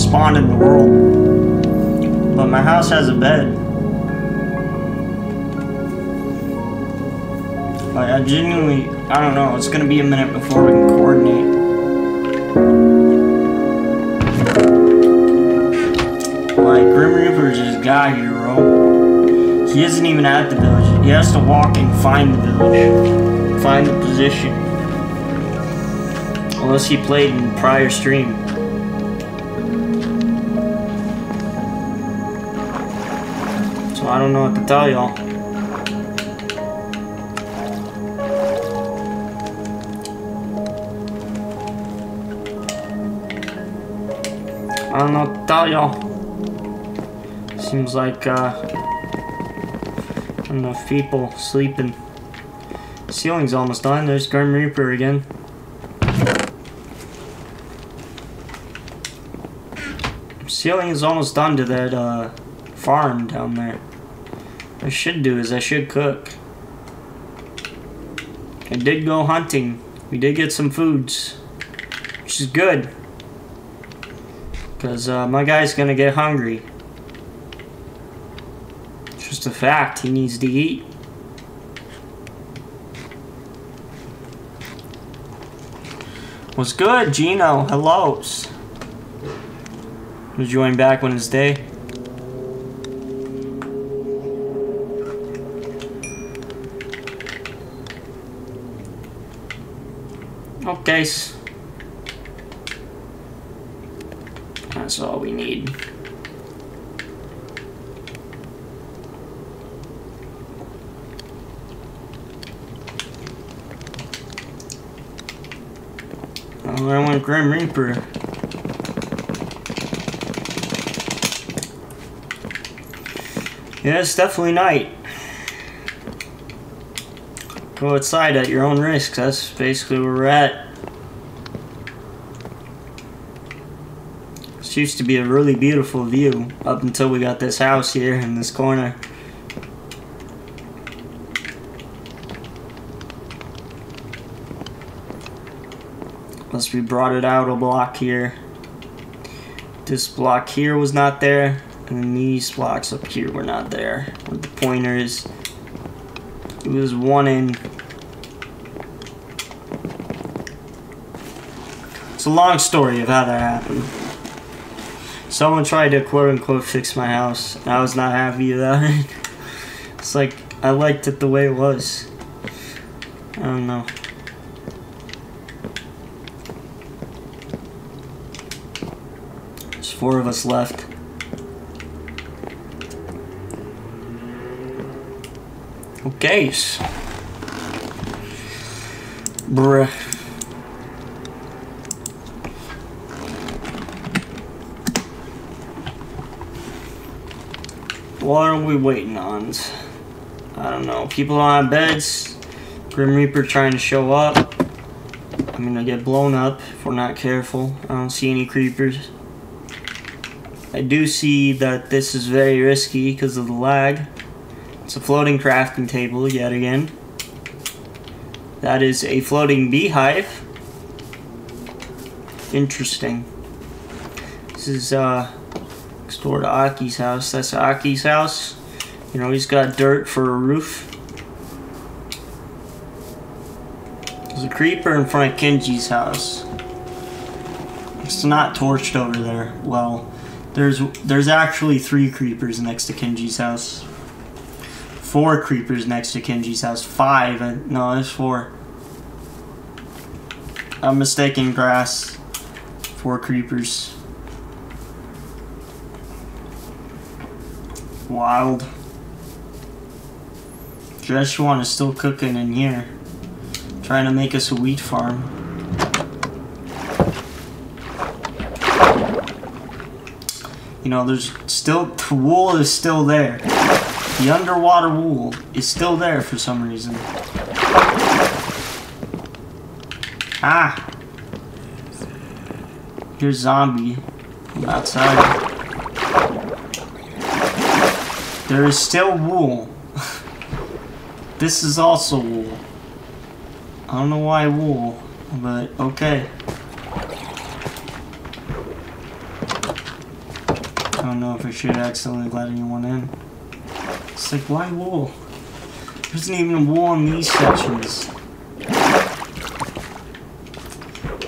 Spawned in the world. But my house has a bed. Like, I genuinely, I don't know. It's gonna be a minute before we can coordinate. Like, Grim Reaper just got here, bro. He isn't even at the village. He has to walk and find the village. Find the position. Unless he played in prior stream. I don't know what to tell y'all. I don't know what to tell y'all. Seems like uh enough people sleeping. Ceiling's almost done. There's Grim Reaper again. Ceiling is almost done to that uh, farm down there. I should do is I should cook. I did go hunting. We did get some foods, which is good. Because uh, my guy's gonna get hungry. It's just a fact. He needs to eat. What's good, Gino? Hellos. We'll join back when it's day. S- That's all we need. Oh, I want Grim Reaper. Yeah, it's definitely night. Go outside at your own risk. That's basically where we're at. This used to be a really beautiful view up until we got this house here in this corner. Unless we brought it out a block here. This block here was not there. And these blocks up here were not there. With the pointers. It was one in. It's a long story of how that happened. Someone tried to quote unquote fix my house. I was not happy about it. (laughs) It's like I liked it the way it was. I don't know. There's four of us left. Okay. Bruh. What are we waiting on? I don't know. People on beds. Grim Reaper trying to show up. I'm gonna get blown up if we're not careful. I don't see any creepers. I do see that this is very risky because of the lag. It's a floating crafting table yet again. That is a floating beehive. Interesting. This is uh, next door to Aki's house. That's Aki's house. You know, he's got dirt for a roof. There's a creeper in front of Kenji's house. It's not torched over there. Well, there's there's actually three creepers next to Kenji's house. Four creepers next to Kenji's house. Five. uh, No, there's four. I'm mistaken grass. Four creepers. Wild. Jeshuan is still cooking in here. Trying to make us a wheat farm. You know, there's still, the wool is still there. The underwater wool is still there for some reason. Ah! Here's zombie outside. There is still wool. this is also wool. I don't know why wool, but okay. I don't know if I should accidentally let anyone in. It's like, why wool? There isn't even wool in these sections.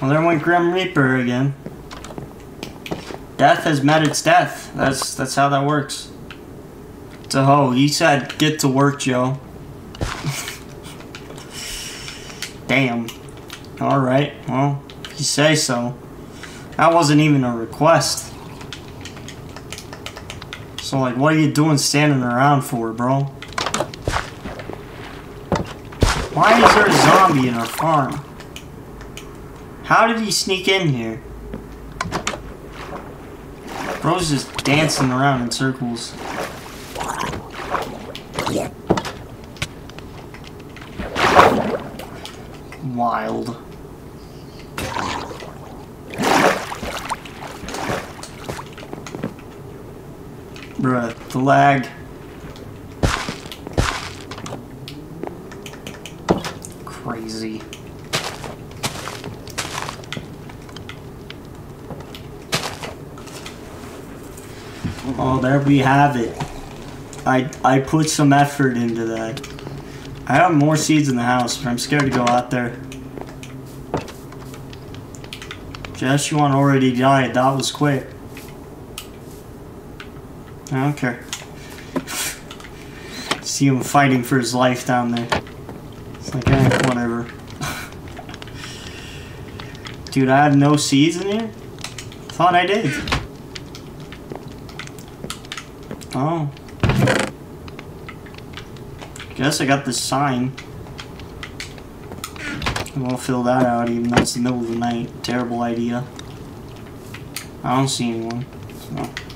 Well, there went Grim Reaper again. Death has met its death. That's that's how that works. So, hoe. he said, get to work, Jo. Damn. Alright, well, if you say so. That wasn't even a request. So, like, what are you doing standing around for, bro? Why is there a zombie in our farm? How did he sneak in here? Bro's just dancing around in circles. Wild. Bruh, the lag. Crazy. Oh, there we have it. I I put some effort into that. I have more seeds in the house, but I'm scared to go out there. Jeshuan already died. That was quick. I don't care. (laughs) See him fighting for his life down there. It's like, eh, whatever. (laughs) Dude, I have no seeds in here? Thought I did. Oh. Guess I got this sign. We'll fill that out even though it's the middle of the night. Terrible idea. I don't see anyone. So.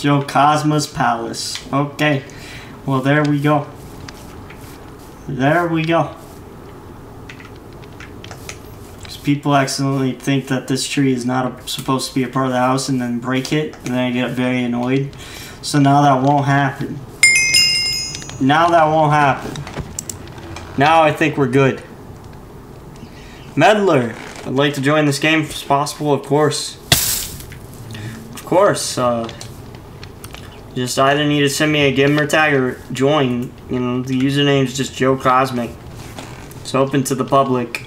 Jo Cosmo's Palace. Okay. Well, there we go. There we go. people accidentally think that this tree is not a, supposed to be a part of the house and then break it, and then I get very annoyed. So now that won't happen. Now that won't happen. Now I think we're good. Meddler, I'd like to join this game if possible, of course. Of course, uh, just either need to send me a gamer tag or join. You know, the username is just Jo Cosmic. It's open to the public.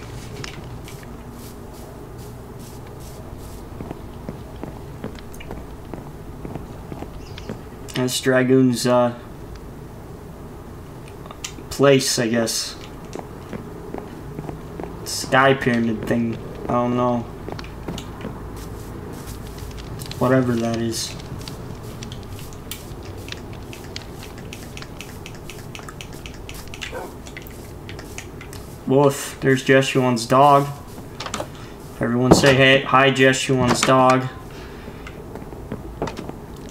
That's Dragoon's uh, place, I guess. Sky pyramid thing. I don't know. Whatever that is. Woof, there's Jeshuan's dog. Everyone say hey, hi Jeshuan's dog.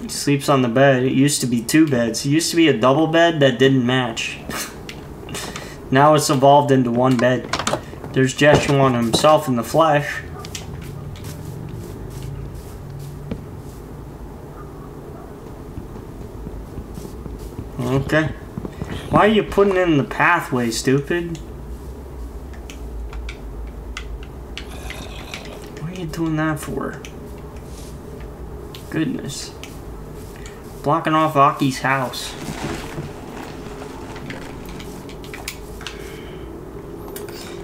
He sleeps on the bed. It used to be two beds. It used to be a double bed that didn't match. (laughs) now it's evolved into one bed. There's Jeshuan himself in the flesh. Okay. Why are you putting in the pathway, stupid? What are you doing that for? Goodness. Blocking off Aki's house.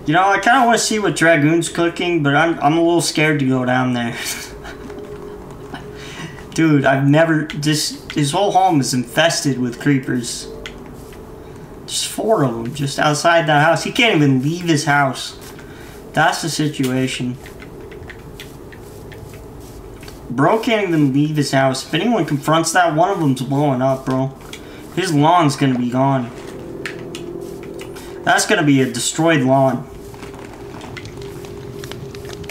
You know, I kind of want to see what Dragoon's cooking, but I'm, I'm a little scared to go down there. (laughs) Dude, I've never... Just, his whole home is infested with creepers. Just four of them, just outside that house. He can't even leave his house. That's the situation. Bro can't even leave his house. If anyone confronts that, one of them's blowing up, bro. His lawn's gonna be gone. That's gonna be a destroyed lawn.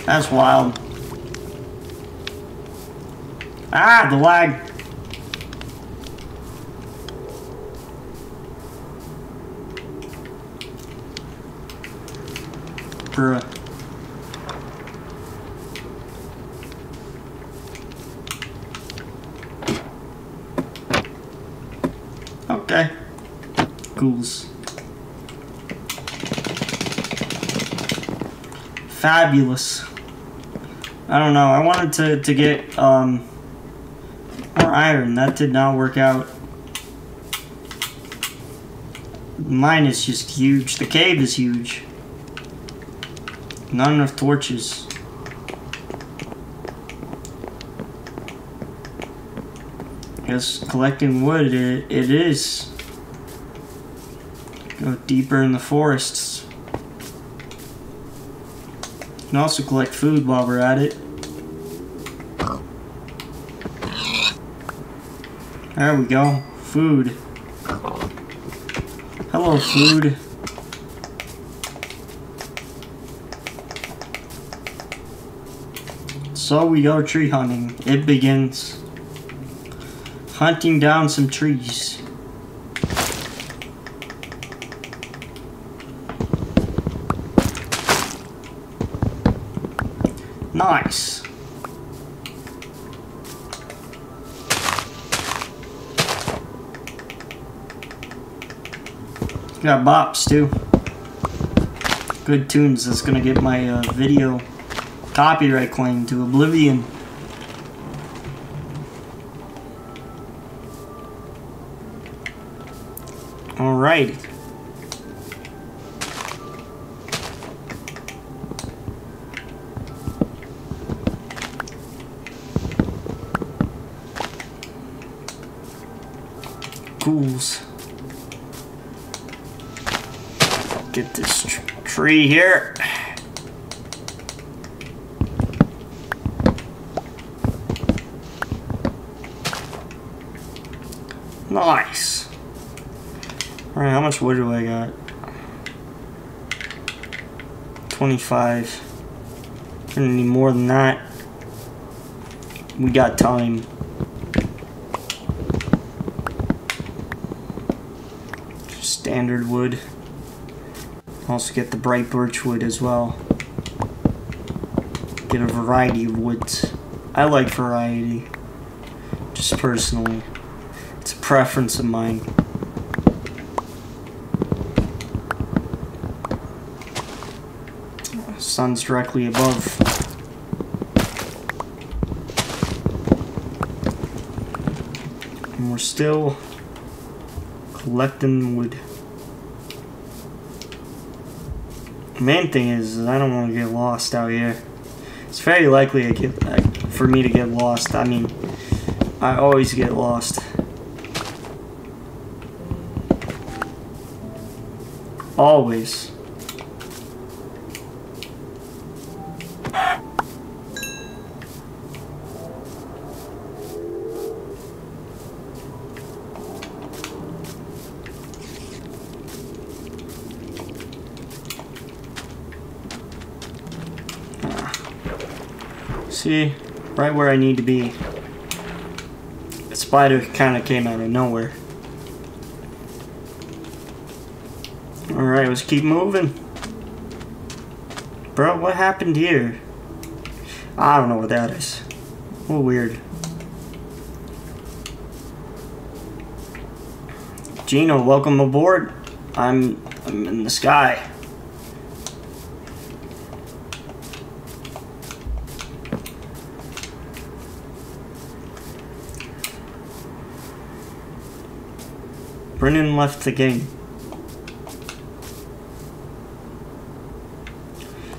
That's wild. Ah, the lag. Bruh. Okay. Ghouls. Fabulous. I don't know. I wanted to, to get um, more iron. That did not work out. Mine is just huge. The cave is huge. Not enough torches. Guess collecting wood, it, it is. Go deeper in the forests. Can also collect food while we're at it. There we go. Food. Hello, food. So we go tree hunting. It begins. Hunting down some trees. Nice. Got bops too. Good tunes that's gonna get my uh, video copyright claim to oblivion. Alright. Ghouls. Get this tr tree here. Nice. Alright, how much wood do I got? 25. Gonna need more than that. We got time. Standard wood. Also get the bright birch wood as well. Get a variety of woods. I like variety. Just personally. It's a preference of mine. Sun's directly above. And we're still collecting wood. Main thing is, is I don't want to get lost out here. It's very likely get, uh, for me to get lost. I mean, I always get lost. Always. See, right where I need to be. spider kind of came out of nowhere. Alright, let's keep moving. Bro, what happened here? I don't know what that is. What weird. Gino, welcome aboard. I'm I'm in the sky. Brennan left the game.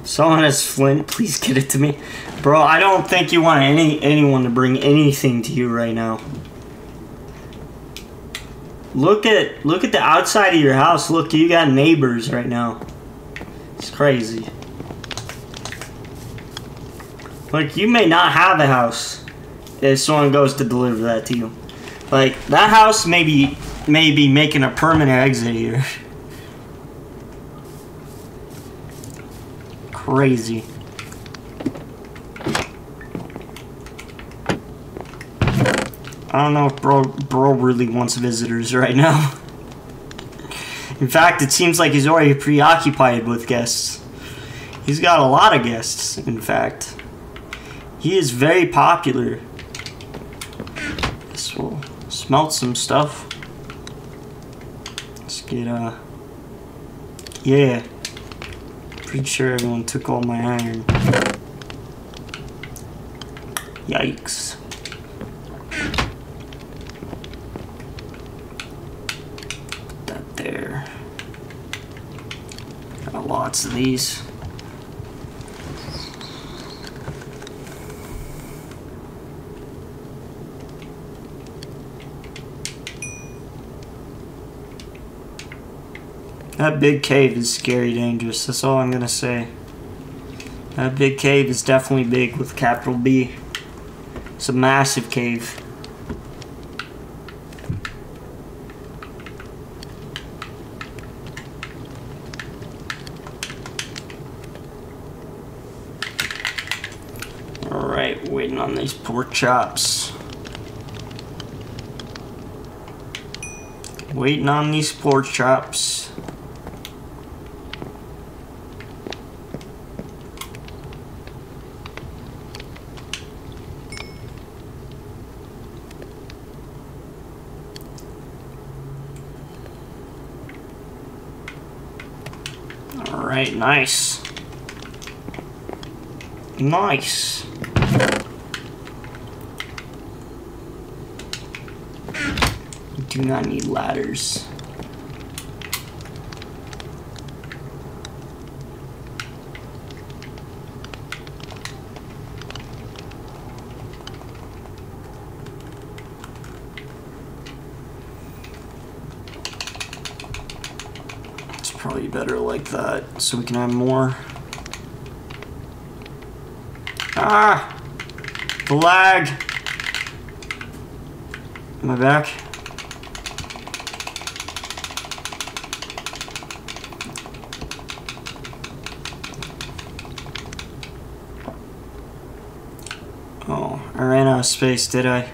Someone has Flint, please get it to me. Bro, I don't think you want any anyone to bring anything to you right now. Look at look at the outside of your house. Look, you got neighbors right now. It's crazy. Like you may not have a house if someone goes to deliver that to you. Like that house may be may be making a permanent exit here. Crazy. I don't know if bro, bro really wants visitors right now. In fact, it seems like he's already preoccupied with guests. He's got a lot of guests, in fact. He is very popular. Smelt some stuff. Let's get, uh... Yeah. Pretty sure everyone took all my iron. Yikes. Put that there. Got lots of these. That big cave is scary dangerous, that's all I'm gonna say. That big cave is definitely big with capital B. It's a massive cave. Alright, waiting on these pork chops. Waiting on these pork chops. Alright, nice. Nice. do not need ladders. It's probably better like that so we can have more. Ah! The lag! Am I back? Oh, I ran out of space, did I?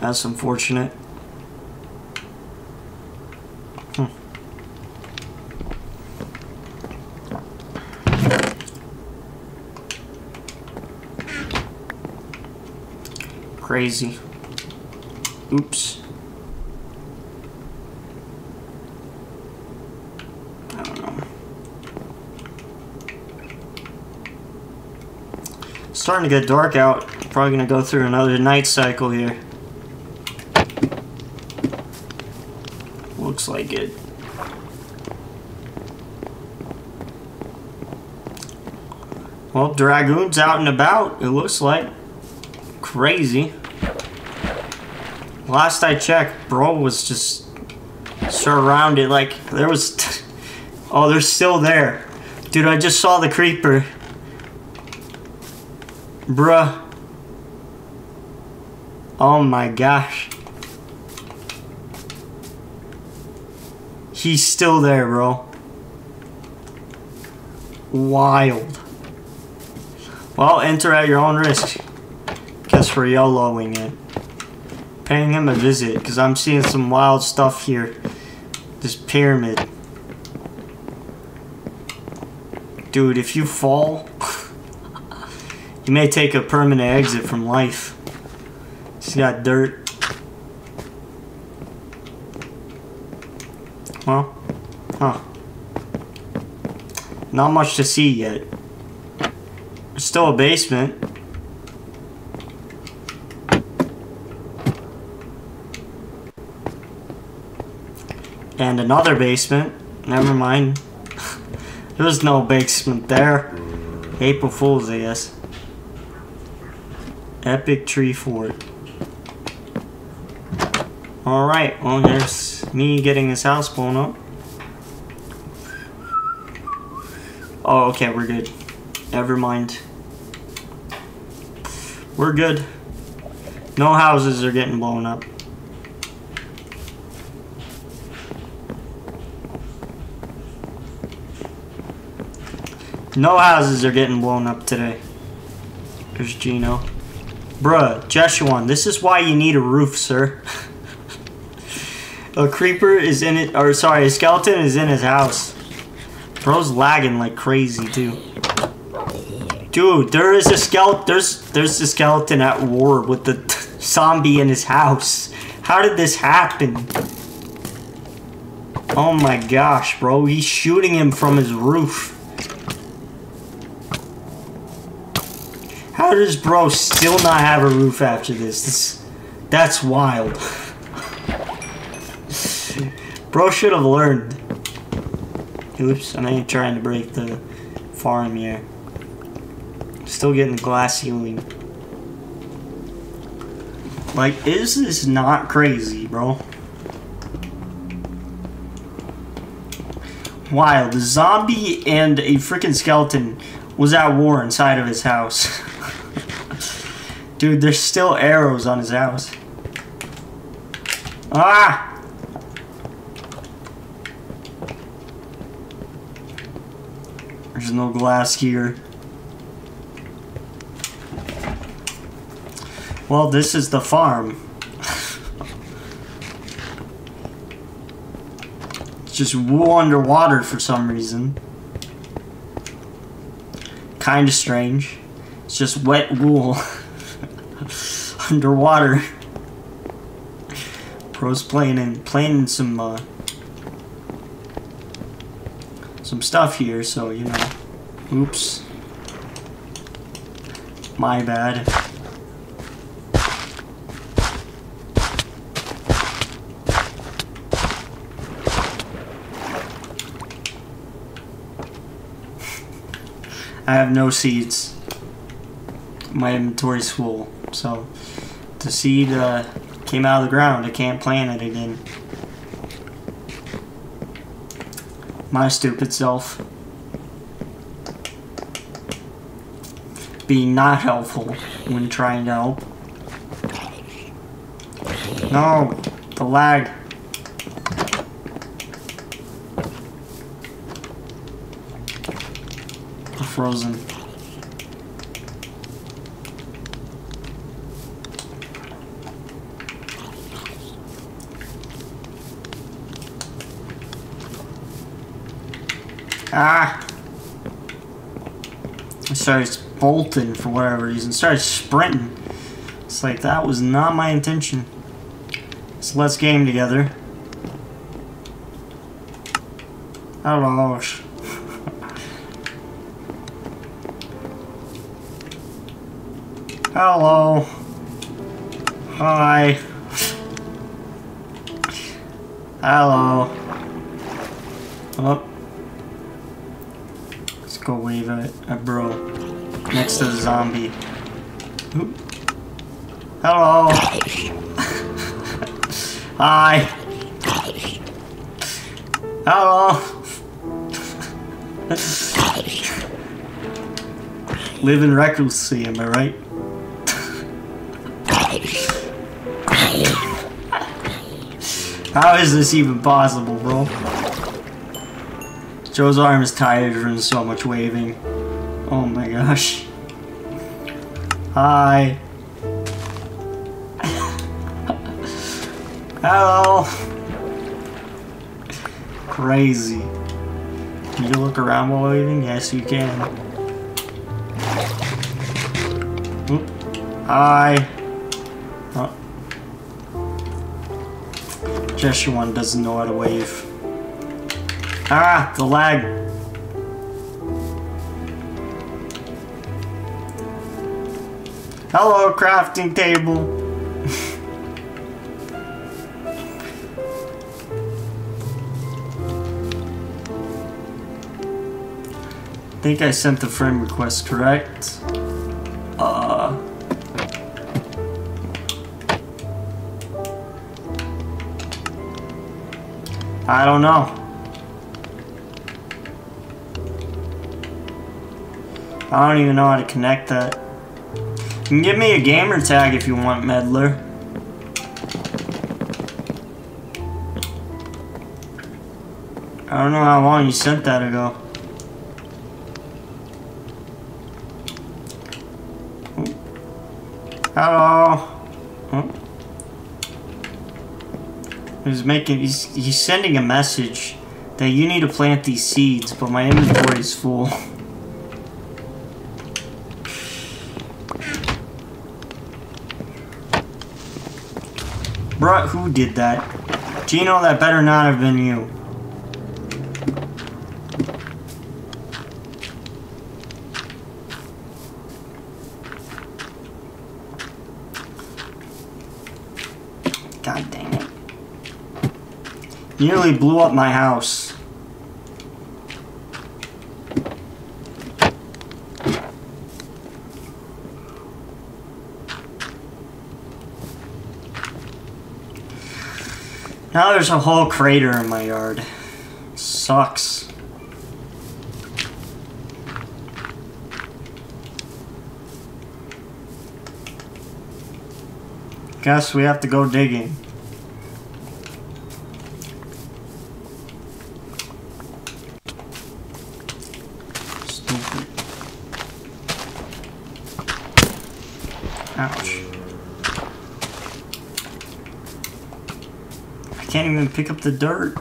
That's unfortunate. Crazy. Oops. I don't know. Starting to get dark out. Probably gonna go through another night cycle here. Looks like it. Well, Dragoon's out and about, it looks like. Crazy. Last I checked, bro was just surrounded. Like, there was... oh, they're still there. Dude, I just saw the creeper. Bruh. Oh my gosh. He's still there, bro. Wild. Well, enter at your own risk. Guess we're YOLOing it. Paying him a visit because I'm seeing some wild stuff here. This pyramid. Dude, if you fall, (laughs) you may take a permanent exit from life. She's got dirt. Well, huh. Not much to see yet. There's still a basement. And another basement. Never mind. (laughs) There's no basement there. April Fools, I guess. Epic Tree Fort. Alright, well, there's me getting this house blown up. Oh, okay, we're good. Never mind. We're good. No houses are getting blown up. No houses are getting blown up today. There's Gino. Bruh, Jeshuan, this is why you need a roof, sir. (laughs) a creeper is in it, or sorry, a skeleton is in his house. Bro's lagging like crazy, too. Dude, there is a skeleton, there's, there's a skeleton at war with the (laughs) zombie in his house. How did this happen? Oh my gosh, bro, he's shooting him from his roof. How does bro still not have a roof after this? this that's wild. bro should have learned. Oops, I ain't trying to break the farm here. Still getting the glass ceiling. Like, is this not crazy, bro? Wild. The zombie and a freaking skeleton was at war inside of his house. (laughs) Dude, there's still arrows on his house. Ah! There's no glass here. Well, this is the farm. it's (laughs) just wool underwater for some reason. Kinda strange. It's just wet wool. (laughs) underwater. Pro's playing and playing some uh, some stuff here, so you know. Oops. My bad. (laughs) I have no seeds. My inventory's full, so the seed uh, came out of the ground. I can't plant it again. My stupid self. Being not helpful when trying to help. No, the lag. frozen. Ah! I started bolting for whatever reason. starts sprinting. It's like, that was not my intention. So let's game together. Hello. (laughs) Hello. Hi. Hello. Oh Let's go wave at, at bro next to the zombie. Oop. Hello. (laughs) Hi. Hello. (laughs) Living recklessly, am I right? (laughs) How is this even possible, bro? Jo's arm is tired from so much waving. Oh my gosh. Hello. Crazy. Can you look around while eating? Yes, you can. Oop. Hi. Oh. Jeshuan doesn't know how to wave. Ah, the lag. Hello, crafting table. I think I sent the friend request correct. Uh. I don't know. I don't even know how to connect that. You can give me a gamer tag if you want, Meddler. I don't know how long you sent that ago. Hello. Oh. He's making. He's he's sending a message that you need to plant these seeds, but my inventory is full. (laughs) Who did that? Gino, that better not have been you. God dang it. Nearly blew up my house. Now there's a whole crater in my yard. Sucks. Guess we have to go digging. Stupid. Ouch. Even pick up the dirt.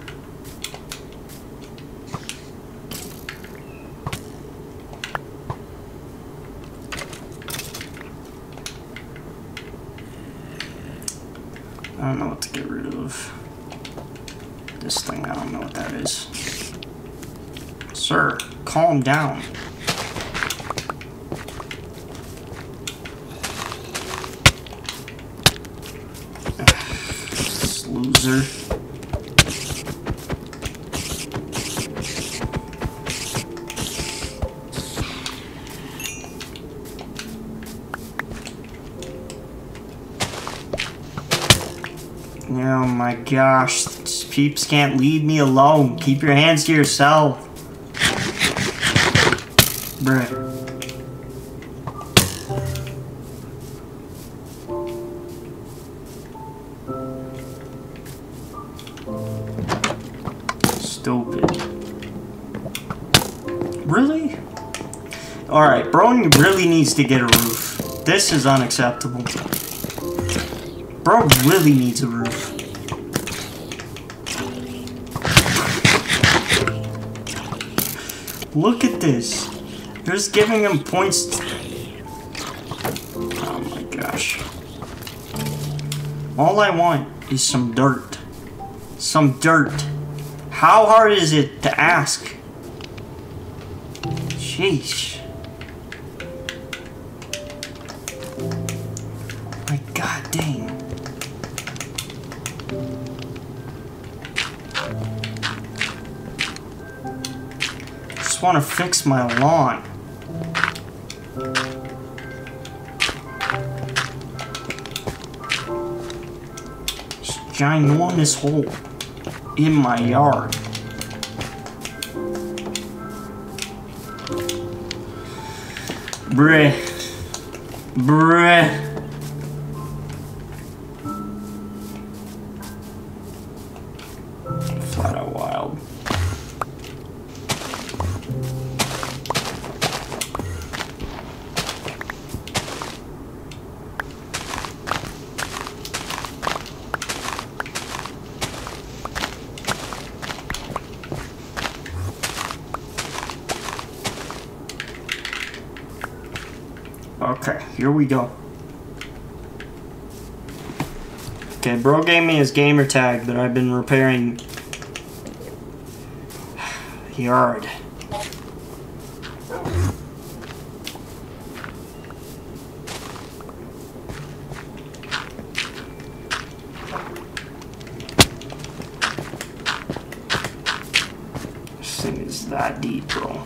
I don't know what to get rid of. This thing, I don't know what that is. Sir, calm down. This loser. Oh my gosh, peeps can't leave me alone. Keep your hands to yourself. Bruh. Stupid. Really? Alright, Brony really needs to get a roof. This is unacceptable. Bro really needs a roof. Look at this. You're just giving him points. Oh my gosh. All I want is some dirt. Some dirt. How hard is it to ask? Sheesh. Just want to fix my lawn. This ginormous hole in my yard. Bruh. Bruh. We go. Okay, bro gave me his gamer tag that I've been repairing (sighs) yard. This thing is that deep, bro.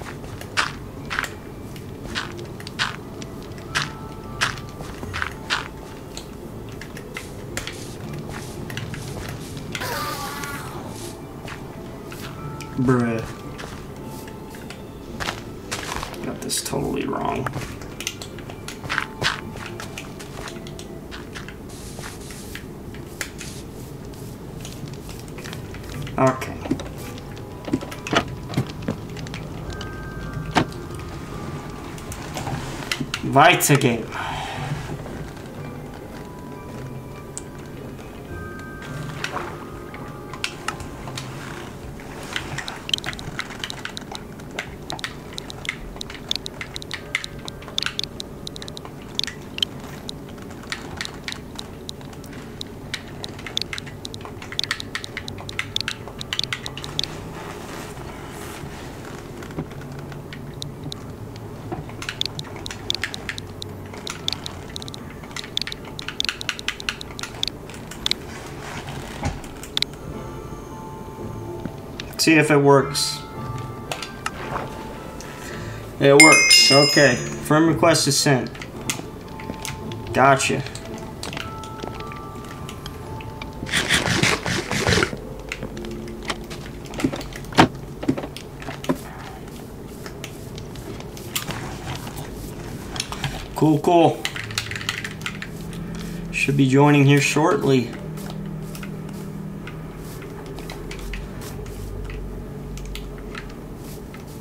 Bruh. Got this totally wrong. Okay. Vita See if it works. It works. Okay. Firm request is sent. Gotcha. Cool, cool. Should be joining here shortly.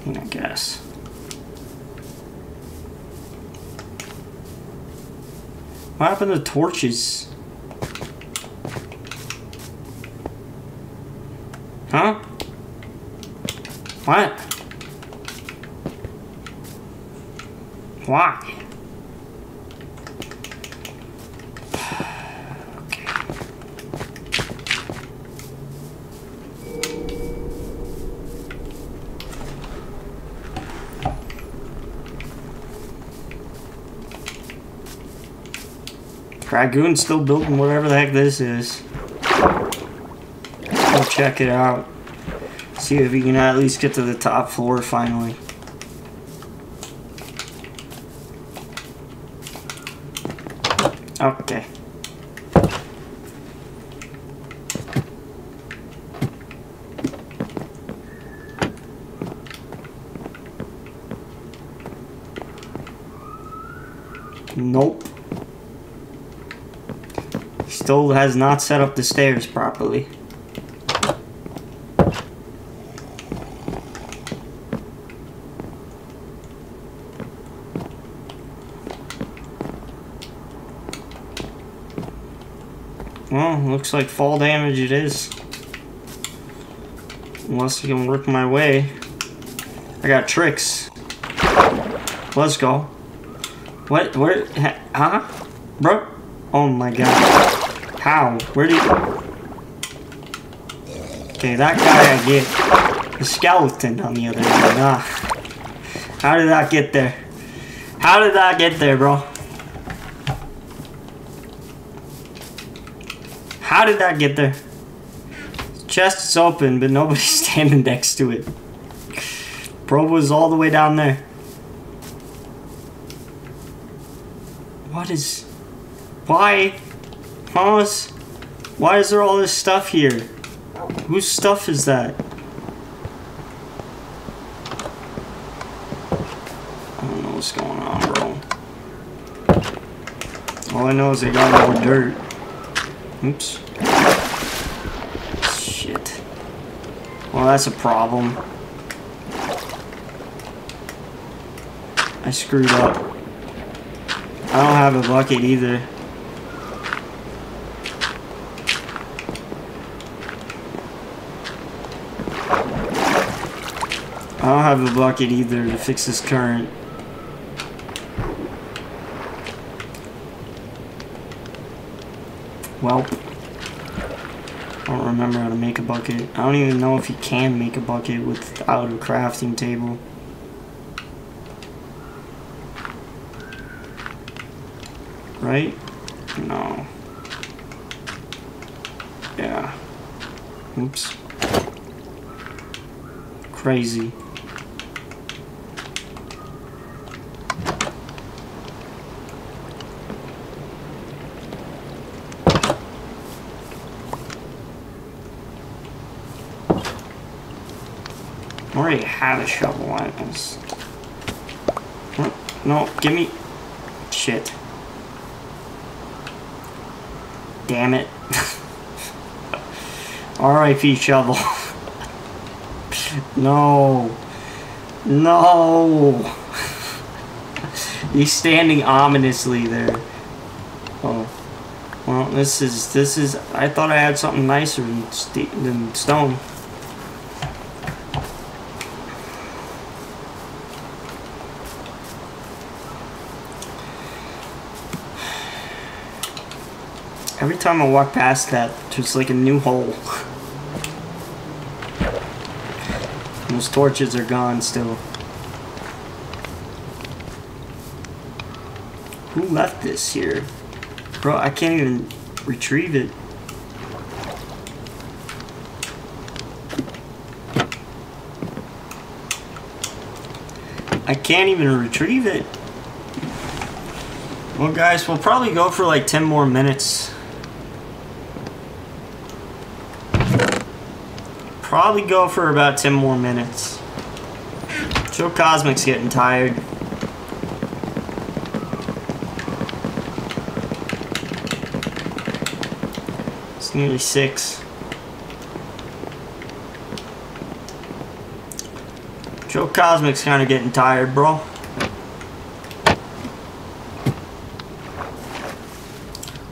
I guess. What happened to torches? Huh? What? Why? okay. Dragoon's still building whatever the heck this is. Go check it out. See if we can at least get to the top floor finally. Okay. Nope. Still has not set up the stairs properly. Well, looks like fall damage it is. Unless I can work my way. I got tricks. Let's go. What? Where? Huh? Bro? Oh my god. How? Where you... Okay, that guy I get. The skeleton on the other hand. Ah. How did that get there? How did that get there, bro? How did that get there? Chest is open, but nobody's (laughs) standing next to it. Bro was all the way down there. What is... Why? Mamas? Why is there all this stuff here? Whose stuff is that? I don't know what's going on, bro. All I know is they got more dirt. Oops. Shit. Well, that's a problem. I screwed up. I don't have a bucket either. I don't have a bucket either to fix this current. Well, I don't remember how to make a bucket. I don't even know if you can make a bucket without a crafting table. Right? No. Yeah. Oops. Crazy. Have a shovel. I was... No, give me... Shit. Damn it. (laughs) R.I.P. shovel. (laughs) no. No. (laughs) He's standing ominously there. Oh. Well, this is, this is, I thought I had something nicer than, than stone. Time I walk past that, there's like a new hole. Those torches are gone still. Who left this here? Bro, I can't even retrieve it. I can't even retrieve it. Well guys, we'll probably go for like 10 more minutes. Probably go for about 10 more minutes. Jo Cosmic's getting tired. It's nearly 6. Jo Cosmic's kind of getting tired, bro.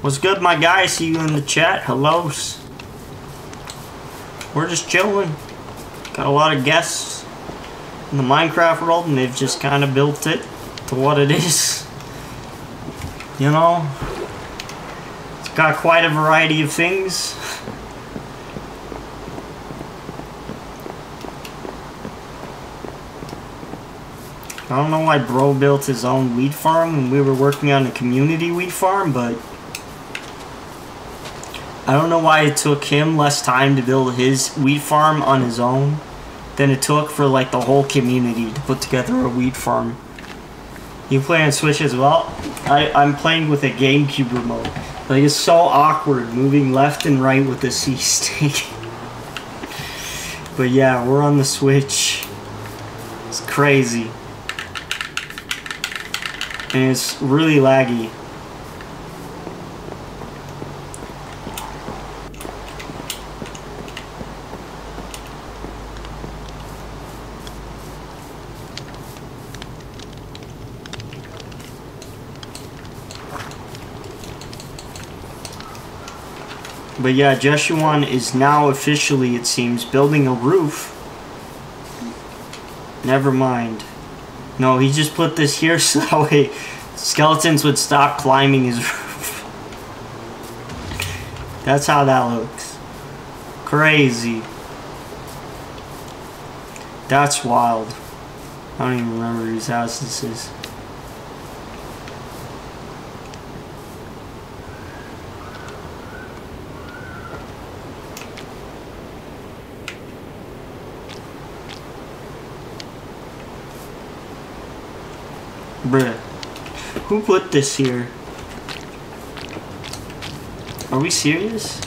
What's good, my guy? See you in the chat. Hellos. We're just chilling. Got a lot of guests in the Minecraft world, and they've just kind of built it to what it (laughs) is. You know? It's got quite a variety of things. I don't know why bro built his own wheat farm when we were working on a community wheat farm, but I don't know why it took him less time to build his wheat farm on his own than it took for like the whole community to put together a wheat farm. You play on Switch as well? I, I'm playing with a GameCube remote. Like it's so awkward moving left and right with the C stick. (laughs) but yeah, we're on the Switch. It's crazy. And it's really laggy. But yeah, Jeshuan is now officially, it seems, building a roof. Never mind. No, he just put this here (laughs) so that way skeletons would stop climbing his (laughs) roof. That's how that looks. Crazy. That's wild. I don't even remember whose house this is. Bruh. Who put this here? Are we serious?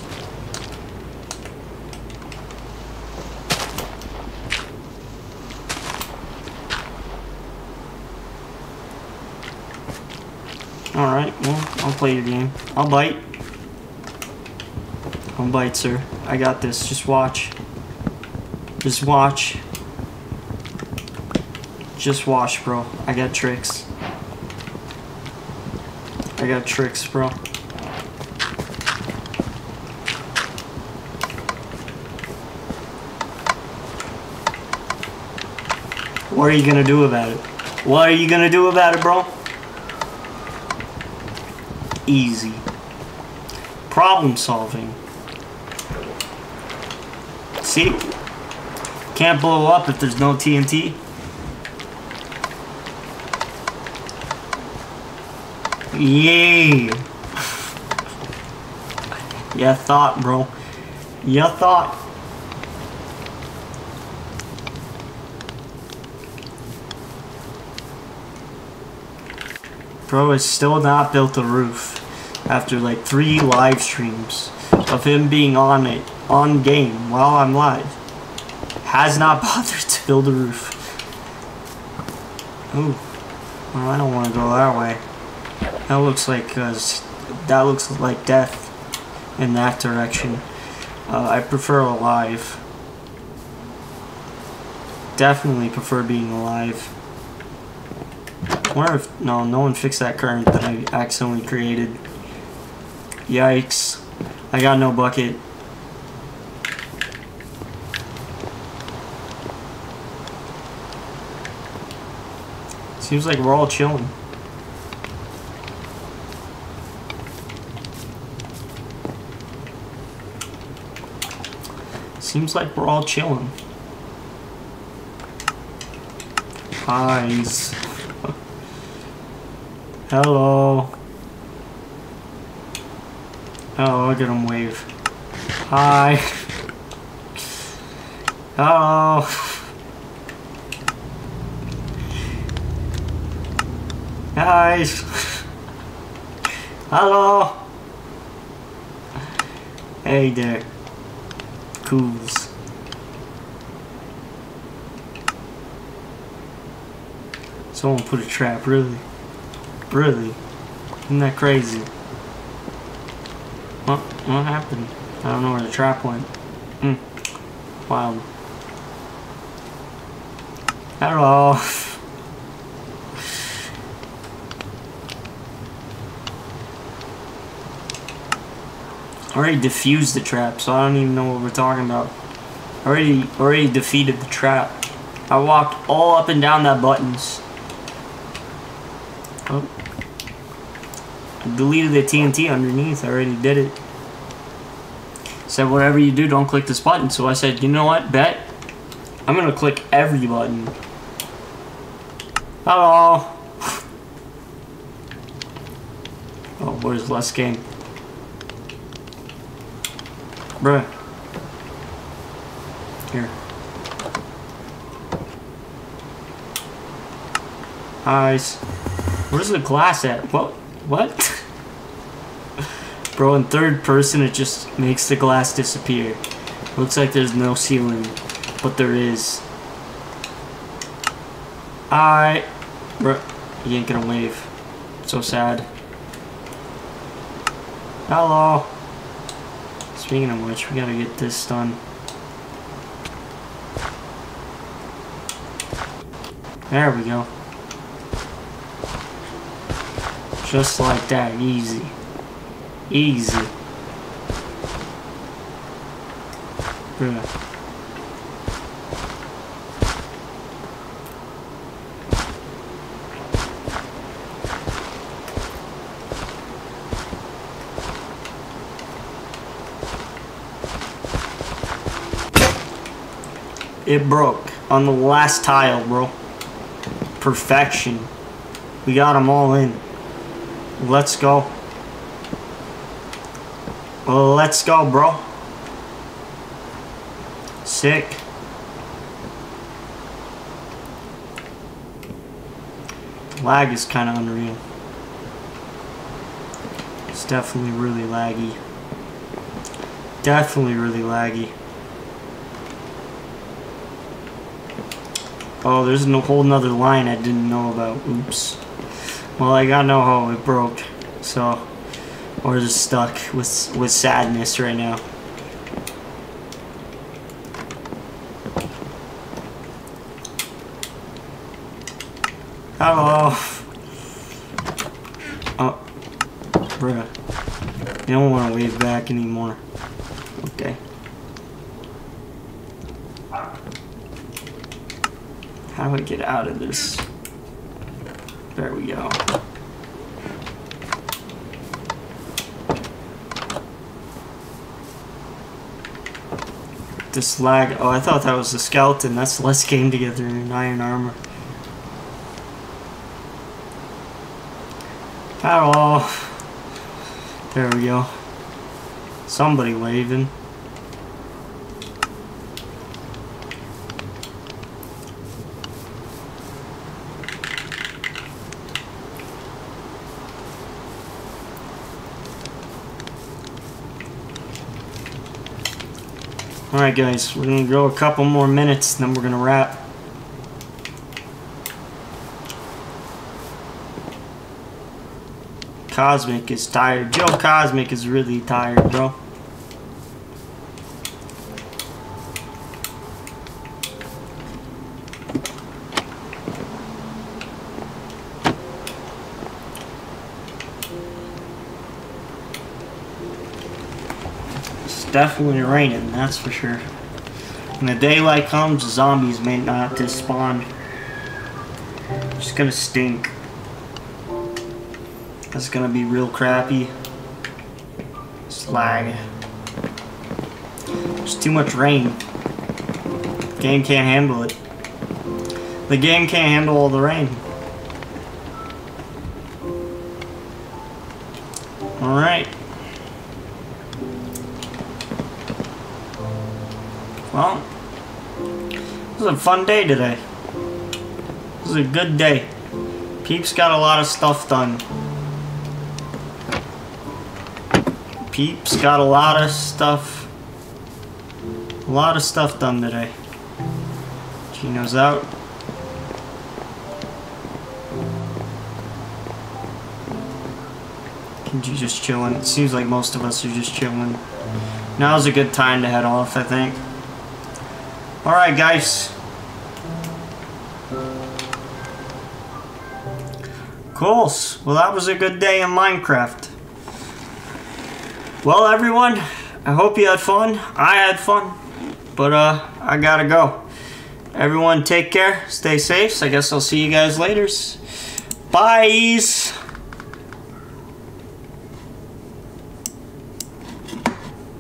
Alright, well, I'll play your game. I'll bite. I'll bite, sir. I got this. Just watch. Just watch. Just watch, bro. I got tricks. I got tricks, bro. What are you gonna do about it? What are you gonna do about it, bro? Easy. Problem solving. See? Can't blow up if there's no TNT. Yay! yeah, thought, bro. Yeah, thought. Bro has still not built a roof after like three live streams of him being on it, on game while I'm live. Has not (laughs) bothered to build a roof. Ooh. Well, I don't want to go that way. That looks like, uh, that looks like death in that direction. Uh, I prefer alive. Definitely prefer being alive. wonder if, no, no one fixed that current that I accidentally created. Yikes. I got no bucket. Seems like we're all chilling. Seems like we're all chilling. Highs. Hello. Oh, look at him wave. Hi. Hello. Guys. Hello. Hey there. Cools. Someone put a trap, really? Really? Isn't that crazy? What? What happened? I don't know where the trap went. Hmm. Wild. Hello. (laughs) already defused the trap, so I don't even know what we're talking about. Already, already defeated the trap. I walked all up and down that buttons. Oh. I deleted the TNT underneath. I already did it. Said whatever you do, don't click this button. So I said, you know what? Bet. I'm gonna click every button. Hello. (laughs) oh, where's less game? Bruh. Here. Eyes. Where's the glass at? What? What? (laughs) Bro, in third person, it just makes the glass disappear. Looks like there's no ceiling, but there is. I, bro, he ain't gonna wave. So sad. Hello. Speaking of which, we gotta get this done. There we go. Just like that, easy. Easy. Bruh. It broke on the last tile, bro. Perfection. We got them all in. Let's go. Let's go, bro. Sick. Lag is kind of unreal. It's definitely really laggy. Definitely really laggy. Oh, there's a whole nother line I didn't know about. Oops. Well, I gotta know how it broke. So, we're just stuck with, with sadness right now. Hello. Oh, bruh. You don't want to wave back anymore. get out of this? There we go. This lag. Oh, I thought that was the skeleton. That's less game together in iron armor. Oh, There we go. Somebody waving. Alright guys, we're gonna go a couple more minutes then we're gonna wrap. Cosmic is tired. Jo Cosmic is really tired, bro. Definitely raining, that's for sure. When the daylight comes, zombies may not just spawn. It's gonna stink. That's gonna be real crappy. Slag. There's too much rain. Game can't handle it. The game can't handle all the rain. A fun day today. It was a good day. Peeps got a lot of stuff done. Peeps got a lot of stuff. A lot of stuff done today. Gino's out. Kenji just chilling. It seems like most of us are just chilling. Now's a good time to head off, I think. Alright, guys. Cool. Well, that was a good day in Minecraft. Well, everyone, I hope you had fun. I had fun. But, uh, I gotta go. Everyone, take care. Stay safe. So I guess I'll see you guys later. Bye.